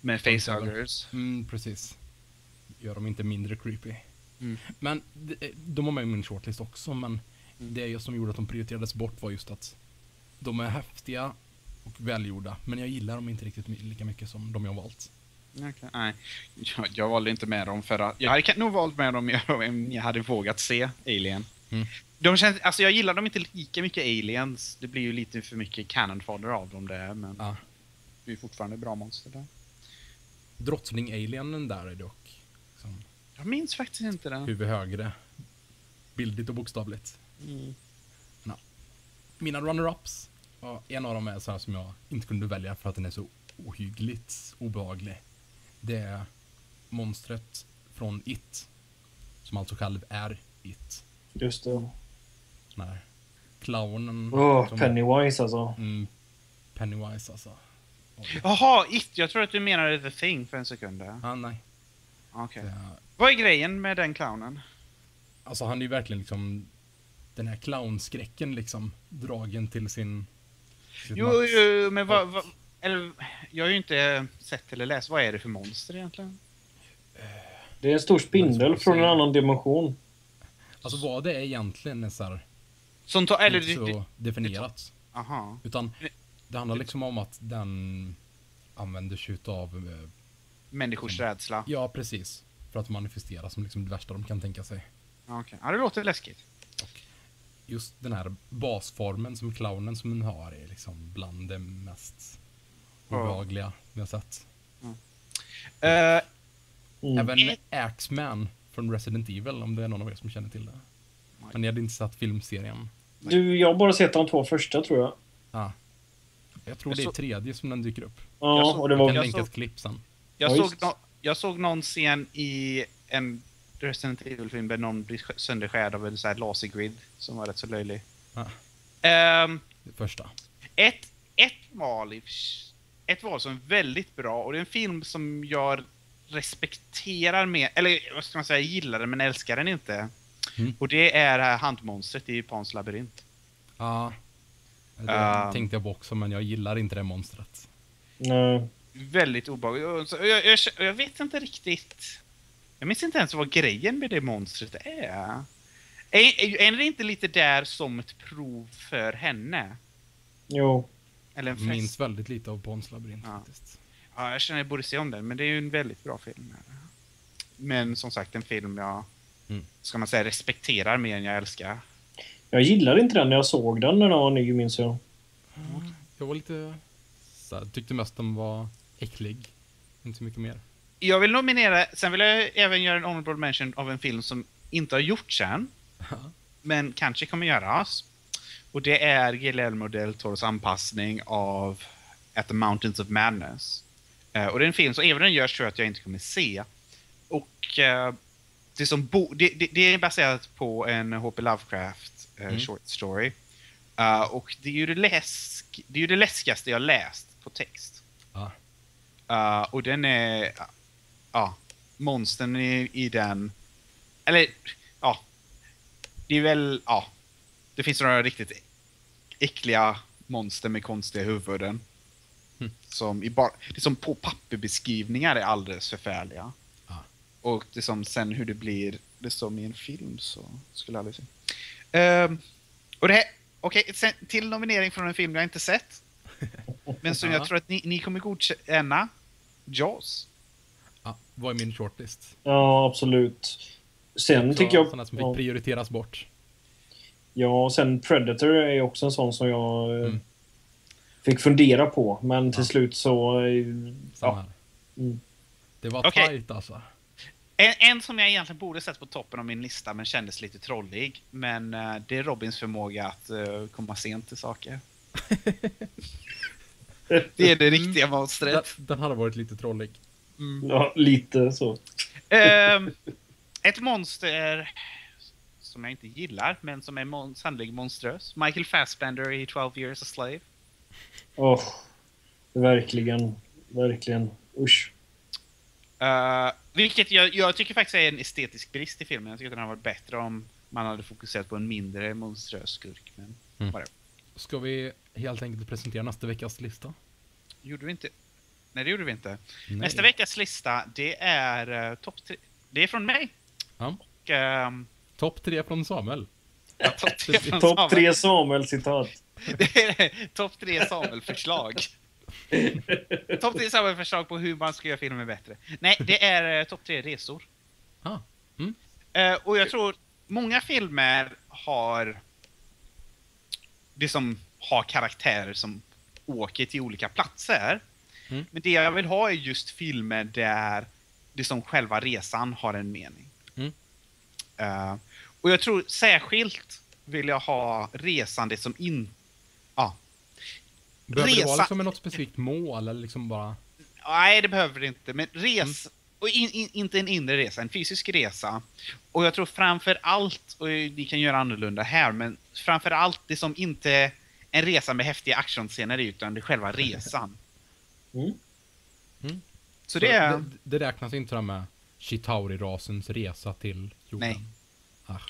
Speaker 3: Med facehuggers.
Speaker 2: Mm, precis. Gör dem inte mindre creepy.
Speaker 3: Mm.
Speaker 2: Men de, de var med i min shortlist också, men det just som gjorde att de prioriterades bort var just att de är häftiga och välgjorda, men jag gillar dem inte riktigt lika mycket som de jag har valt.
Speaker 3: Okej, Nej, jag, jag valde inte med dem för att... Jag hade nog valt med dem om jag hade vågat se Alien.
Speaker 2: Mm.
Speaker 3: De känns, alltså jag gillar dem inte lika mycket Aliens. Det blir ju lite för mycket cannon fodder av dem där, men
Speaker 2: Ja.
Speaker 3: det är fortfarande bra monster där.
Speaker 2: Drottning-alienen där är dock liksom,
Speaker 3: Jag minns faktiskt inte den.
Speaker 2: huvud högre. Bildligt och bokstavligt.
Speaker 3: Mm.
Speaker 2: Mina runner-ups, en av dem är så här som jag inte kunde välja för att den är så ohyggligt obehaglig. Det är monstret från It. Som alltså själv är It.
Speaker 1: Just det.
Speaker 2: Här clownen.
Speaker 1: Åh,
Speaker 2: som-
Speaker 1: Pennywise alltså.
Speaker 2: Mm, Pennywise alltså.
Speaker 3: Jaha, It. Jag tror att du menade The Thing för en sekund där.
Speaker 2: Ah, nej.
Speaker 3: Okej.
Speaker 2: Det,
Speaker 3: Vad är grejen med den clownen?
Speaker 2: alltså han är ju verkligen liksom den här clownskräcken liksom dragen till sin... sitt
Speaker 3: Jo, jo, men vad... vad eller, jag har ju inte sett eller läst. Vad är det för monster egentligen?
Speaker 1: Det är en stor spindel från en annan dimension.
Speaker 2: Alltså vad det är egentligen är så här,
Speaker 3: Som tar... Eller...
Speaker 2: inte
Speaker 3: det- det-
Speaker 2: så definierat.
Speaker 3: Aha.
Speaker 2: Utan det handlar liksom om att den använder sig utav, eh,
Speaker 3: Människors
Speaker 2: Mm.
Speaker 3: rädsla.
Speaker 2: ja precis, för att manifestera som liksom det värsta de kan tänka sig.
Speaker 3: Okej. Ja, det låter läskigt.
Speaker 2: Och just den här basformen som clownen som den har är liksom bland det mest. Obehagliga vi har sett.
Speaker 3: Eh,
Speaker 1: Mm.
Speaker 2: Även Axman från Resident Evil, om det är någon av er som känner till det. Men ni hade inte sett filmserien?
Speaker 1: Du, jag har bara sett de två första tror jag.
Speaker 2: Ja. Jag tror
Speaker 3: Jag
Speaker 2: det är
Speaker 3: så-
Speaker 2: tredje som den dyker upp.
Speaker 1: Ja,
Speaker 3: Jag såg-
Speaker 1: och det
Speaker 2: Jag
Speaker 1: var...
Speaker 2: kan
Speaker 3: jag
Speaker 2: länka
Speaker 3: såg-
Speaker 2: ett klipp sen.
Speaker 3: jag,
Speaker 1: Ja,
Speaker 3: såg no, jag såg någon scen i en Resident Evil-film där någon blir sönderskärd av en sån här laser grid som var rätt så löjlig.
Speaker 2: Ja,
Speaker 3: Ehm,
Speaker 2: det första.
Speaker 3: ett, ett val i, ett val som är väldigt bra och det är en film som jag respekterar med, eller vad ska man säga, gillar den men älskar den inte.
Speaker 2: Mm.
Speaker 3: Och det är handmonstret i Pans labyrint.
Speaker 2: Ja. Det
Speaker 3: Um.
Speaker 2: tänkte jag på också, men jag gillar inte det monstret.
Speaker 1: Nej.
Speaker 3: Väldigt obehagligt. Så- Jag, jag, jag vet inte riktigt. Jag minns inte ens vad grejen med det monstret är. Är, är, är det inte lite där som ett prov för henne?
Speaker 1: Jo.
Speaker 3: Eller en
Speaker 2: Jag
Speaker 3: fest.
Speaker 2: minns väldigt lite av Bonds labyrint
Speaker 3: Ja.
Speaker 2: faktiskt.
Speaker 3: Ja, jag känner att jag borde se om den, men det är ju en väldigt bra film. Men som sagt, en film jag,
Speaker 2: Mm.
Speaker 3: ska man säga, respekterar mer än jag älskar.
Speaker 1: Jag gillade inte den när jag såg den när den var ny, minns jag.
Speaker 2: Jag var lite... Så här, tyckte mest den var äcklig. Inte så mycket mer.
Speaker 3: Jag vill nominera, sen vill jag även göra en honorable mention av en film som inte har gjorts än, men kanske kommer göras. Och det är Guillermo del Toros anpassning av At the Mountains of Madness. Eh, och det är en film som även om den görs tror jag att jag inte kommer se. Och eh, det, som bo, det, det, det är baserat på en H.P. Lovecraft eh,
Speaker 2: Mm.
Speaker 3: short story. Eh, och det är, ju det, läsk, det är ju det läskigaste jag läst på text.
Speaker 2: Ja.
Speaker 3: Eh, och den är... Ja, monstern i, i den... Eller, ja. Det är väl, ja. Det finns några riktigt äckliga monster med konstiga huvuden.
Speaker 2: Mm.
Speaker 3: Som i bara, det som på papperbeskrivningar är alldeles förfärliga.
Speaker 2: Ja.
Speaker 3: Och det som sen hur det blir, det som i en film så skulle jag aldrig se. Ehm, och det här, okej, sen till nominering från en film jag inte sett. Men som jag
Speaker 2: Ja.
Speaker 3: tror att ni, ni kommer godkänna. Jaws.
Speaker 2: Ja, vad är min shortlist?
Speaker 1: Ja, absolut. Sen tycker jag...
Speaker 2: Sådana som fick prioriteras bort.
Speaker 1: Ja, och sen Predator är också en sån som jag eh,
Speaker 2: Mm.
Speaker 1: fick fundera på. Men till
Speaker 2: Ja.
Speaker 1: slut så... eh, Ja. Mm.
Speaker 2: Det var
Speaker 3: Okej.
Speaker 2: tight alltså.
Speaker 3: En, en som jag egentligen borde sett på toppen av min lista men kändes lite trollig. Men eh, det är Robins förmåga att eh, komma sent till saker. Det är det riktiga
Speaker 2: Den,
Speaker 3: monstret.
Speaker 2: den hade varit lite trollig.
Speaker 1: Ja, lite så.
Speaker 3: Ehm, ett monster som jag inte gillar, men som är mon- sannolikt monströs. Michael Fassbender i 12 years a slave.
Speaker 1: Åh, verkligen. Verkligen. Usch.
Speaker 3: Uh, vilket jag, jag tycker faktiskt är en estetisk brist i filmen. Jag tycker att den hade varit bättre om man hade fokuserat på en mindre monströs skurk. Men
Speaker 2: Mm.
Speaker 3: whatever.
Speaker 2: Ska vi helt enkelt presentera nästa veckas lista?
Speaker 3: Gjorde vi inte? Nej, det gjorde vi inte.
Speaker 2: Nej.
Speaker 3: Nästa veckas lista, det är uh, topp tre. Det är från mig.
Speaker 2: Ja.
Speaker 3: Och, ehm,
Speaker 2: Topp tre från Samuel.
Speaker 3: ja, topp tre
Speaker 1: Samuel-citat.
Speaker 3: Topp tre Samuel-förslag. topp tre Samuel-förslag på hur man ska göra filmen bättre. Nej, det är uh, topp tre resor.
Speaker 2: Ah. Mm.
Speaker 3: Eh, och jag tror många filmer har det som har karaktärer som åker till olika platser.
Speaker 2: Mm.
Speaker 3: Men det jag vill ha är just filmer där det som själva resan har en mening.
Speaker 2: Mm.
Speaker 3: Eh, och jag tror särskilt vill jag ha resande som in... Ja.
Speaker 2: Behöver det
Speaker 3: Resa-
Speaker 2: vara liksom något specifikt mål eller liksom bara...
Speaker 3: Nej, det behöver det inte. Men res...
Speaker 2: Mm.
Speaker 3: Och in, in, inte en inre resa, en fysisk resa. Och jag tror framför allt, och vi kan göra annorlunda här, men framför allt det som inte en resa med häftiga actionscener utan det är själva resan.
Speaker 1: Mm.
Speaker 2: Mm.
Speaker 3: Så det är...
Speaker 2: det, det räknas inte det med Chitauri-rasens resa till jorden?
Speaker 3: Nej.
Speaker 2: Ah,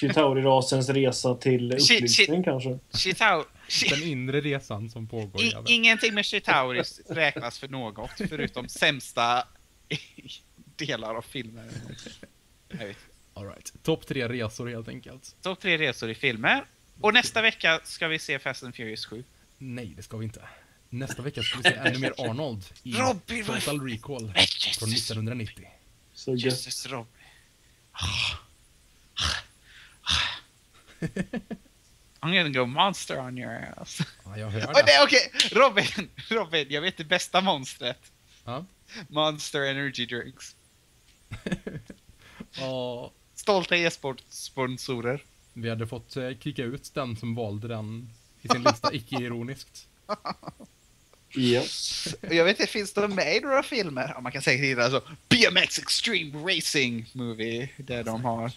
Speaker 1: Chitauri-rasens resa till upplysning kanske.
Speaker 3: Chitau...
Speaker 2: den inre resan som pågår.
Speaker 3: I, ingenting med Chitauris räknas för något, förutom sämsta delar av filmen. Jag vet.
Speaker 2: All right. Topp tre resor helt enkelt.
Speaker 3: Topp tre resor i filmer. Och nästa vecka ska vi se Fast and Furious 7.
Speaker 2: Nej, det ska vi inte. Nästa vecka ska vi se ännu mer Arnold i
Speaker 3: vad-
Speaker 2: Total Recall
Speaker 3: Jesus.
Speaker 2: från 1990.
Speaker 1: Så.
Speaker 3: Jesus Rob. I'm gonna go monster on your ass.
Speaker 2: Ja, jag hör det.
Speaker 3: Okej, Robin, Robin, jag vet det bästa monstret.
Speaker 2: Ja.
Speaker 3: Monster Energy Drinks.
Speaker 2: Ja,
Speaker 3: Stolta e-sportsponsorer.
Speaker 2: vi hade fått eh, kicka ut den som valde den i sin lista, icke-ironiskt.
Speaker 1: Ja.
Speaker 3: Och Jag vet inte, finns de med i några filmer? Ja, man kan säkert hitta alltså BMX Extreme Racing Movie, där de har...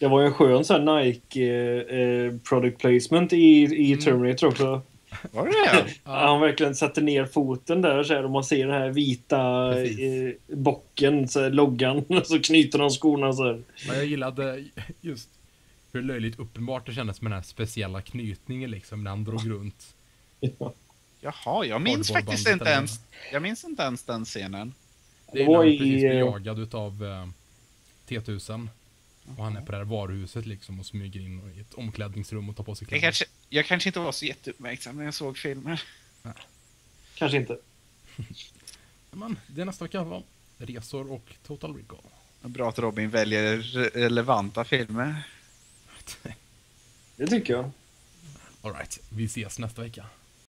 Speaker 1: Det var ju en skön sån här Nike eh, eh, product placement i, i
Speaker 2: Mm.
Speaker 1: Terminator också.
Speaker 3: Var det det?
Speaker 1: Ja. Han verkligen sätter ner foten där så här, och man ser den här vita eh, bocken, så här, loggan, så knyter han skorna så här.
Speaker 2: Men jag gillade just hur löjligt uppenbart det kändes med den här speciella knytningen liksom när han drog runt.
Speaker 1: Ja.
Speaker 3: Jaha, jag minns faktiskt inte
Speaker 2: eller
Speaker 3: ens... Jag minns inte ens den scenen.
Speaker 2: Det är
Speaker 1: var
Speaker 2: när han precis blir
Speaker 1: eh,
Speaker 2: jagad utav eh, T1000. Och han är på det här varuhuset liksom och smyger in i ett omklädningsrum och tar på sig kläder.
Speaker 3: kanske, jag kanske inte var så jätteuppmärksam när jag såg filmen.
Speaker 1: Kanske inte.
Speaker 2: Men det nästa vecka fall. Resor och Total Recall.
Speaker 3: Bra att Robin väljer re- relevanta filmer.
Speaker 1: Det tycker jag.
Speaker 2: Alright, vi ses nästa vecka.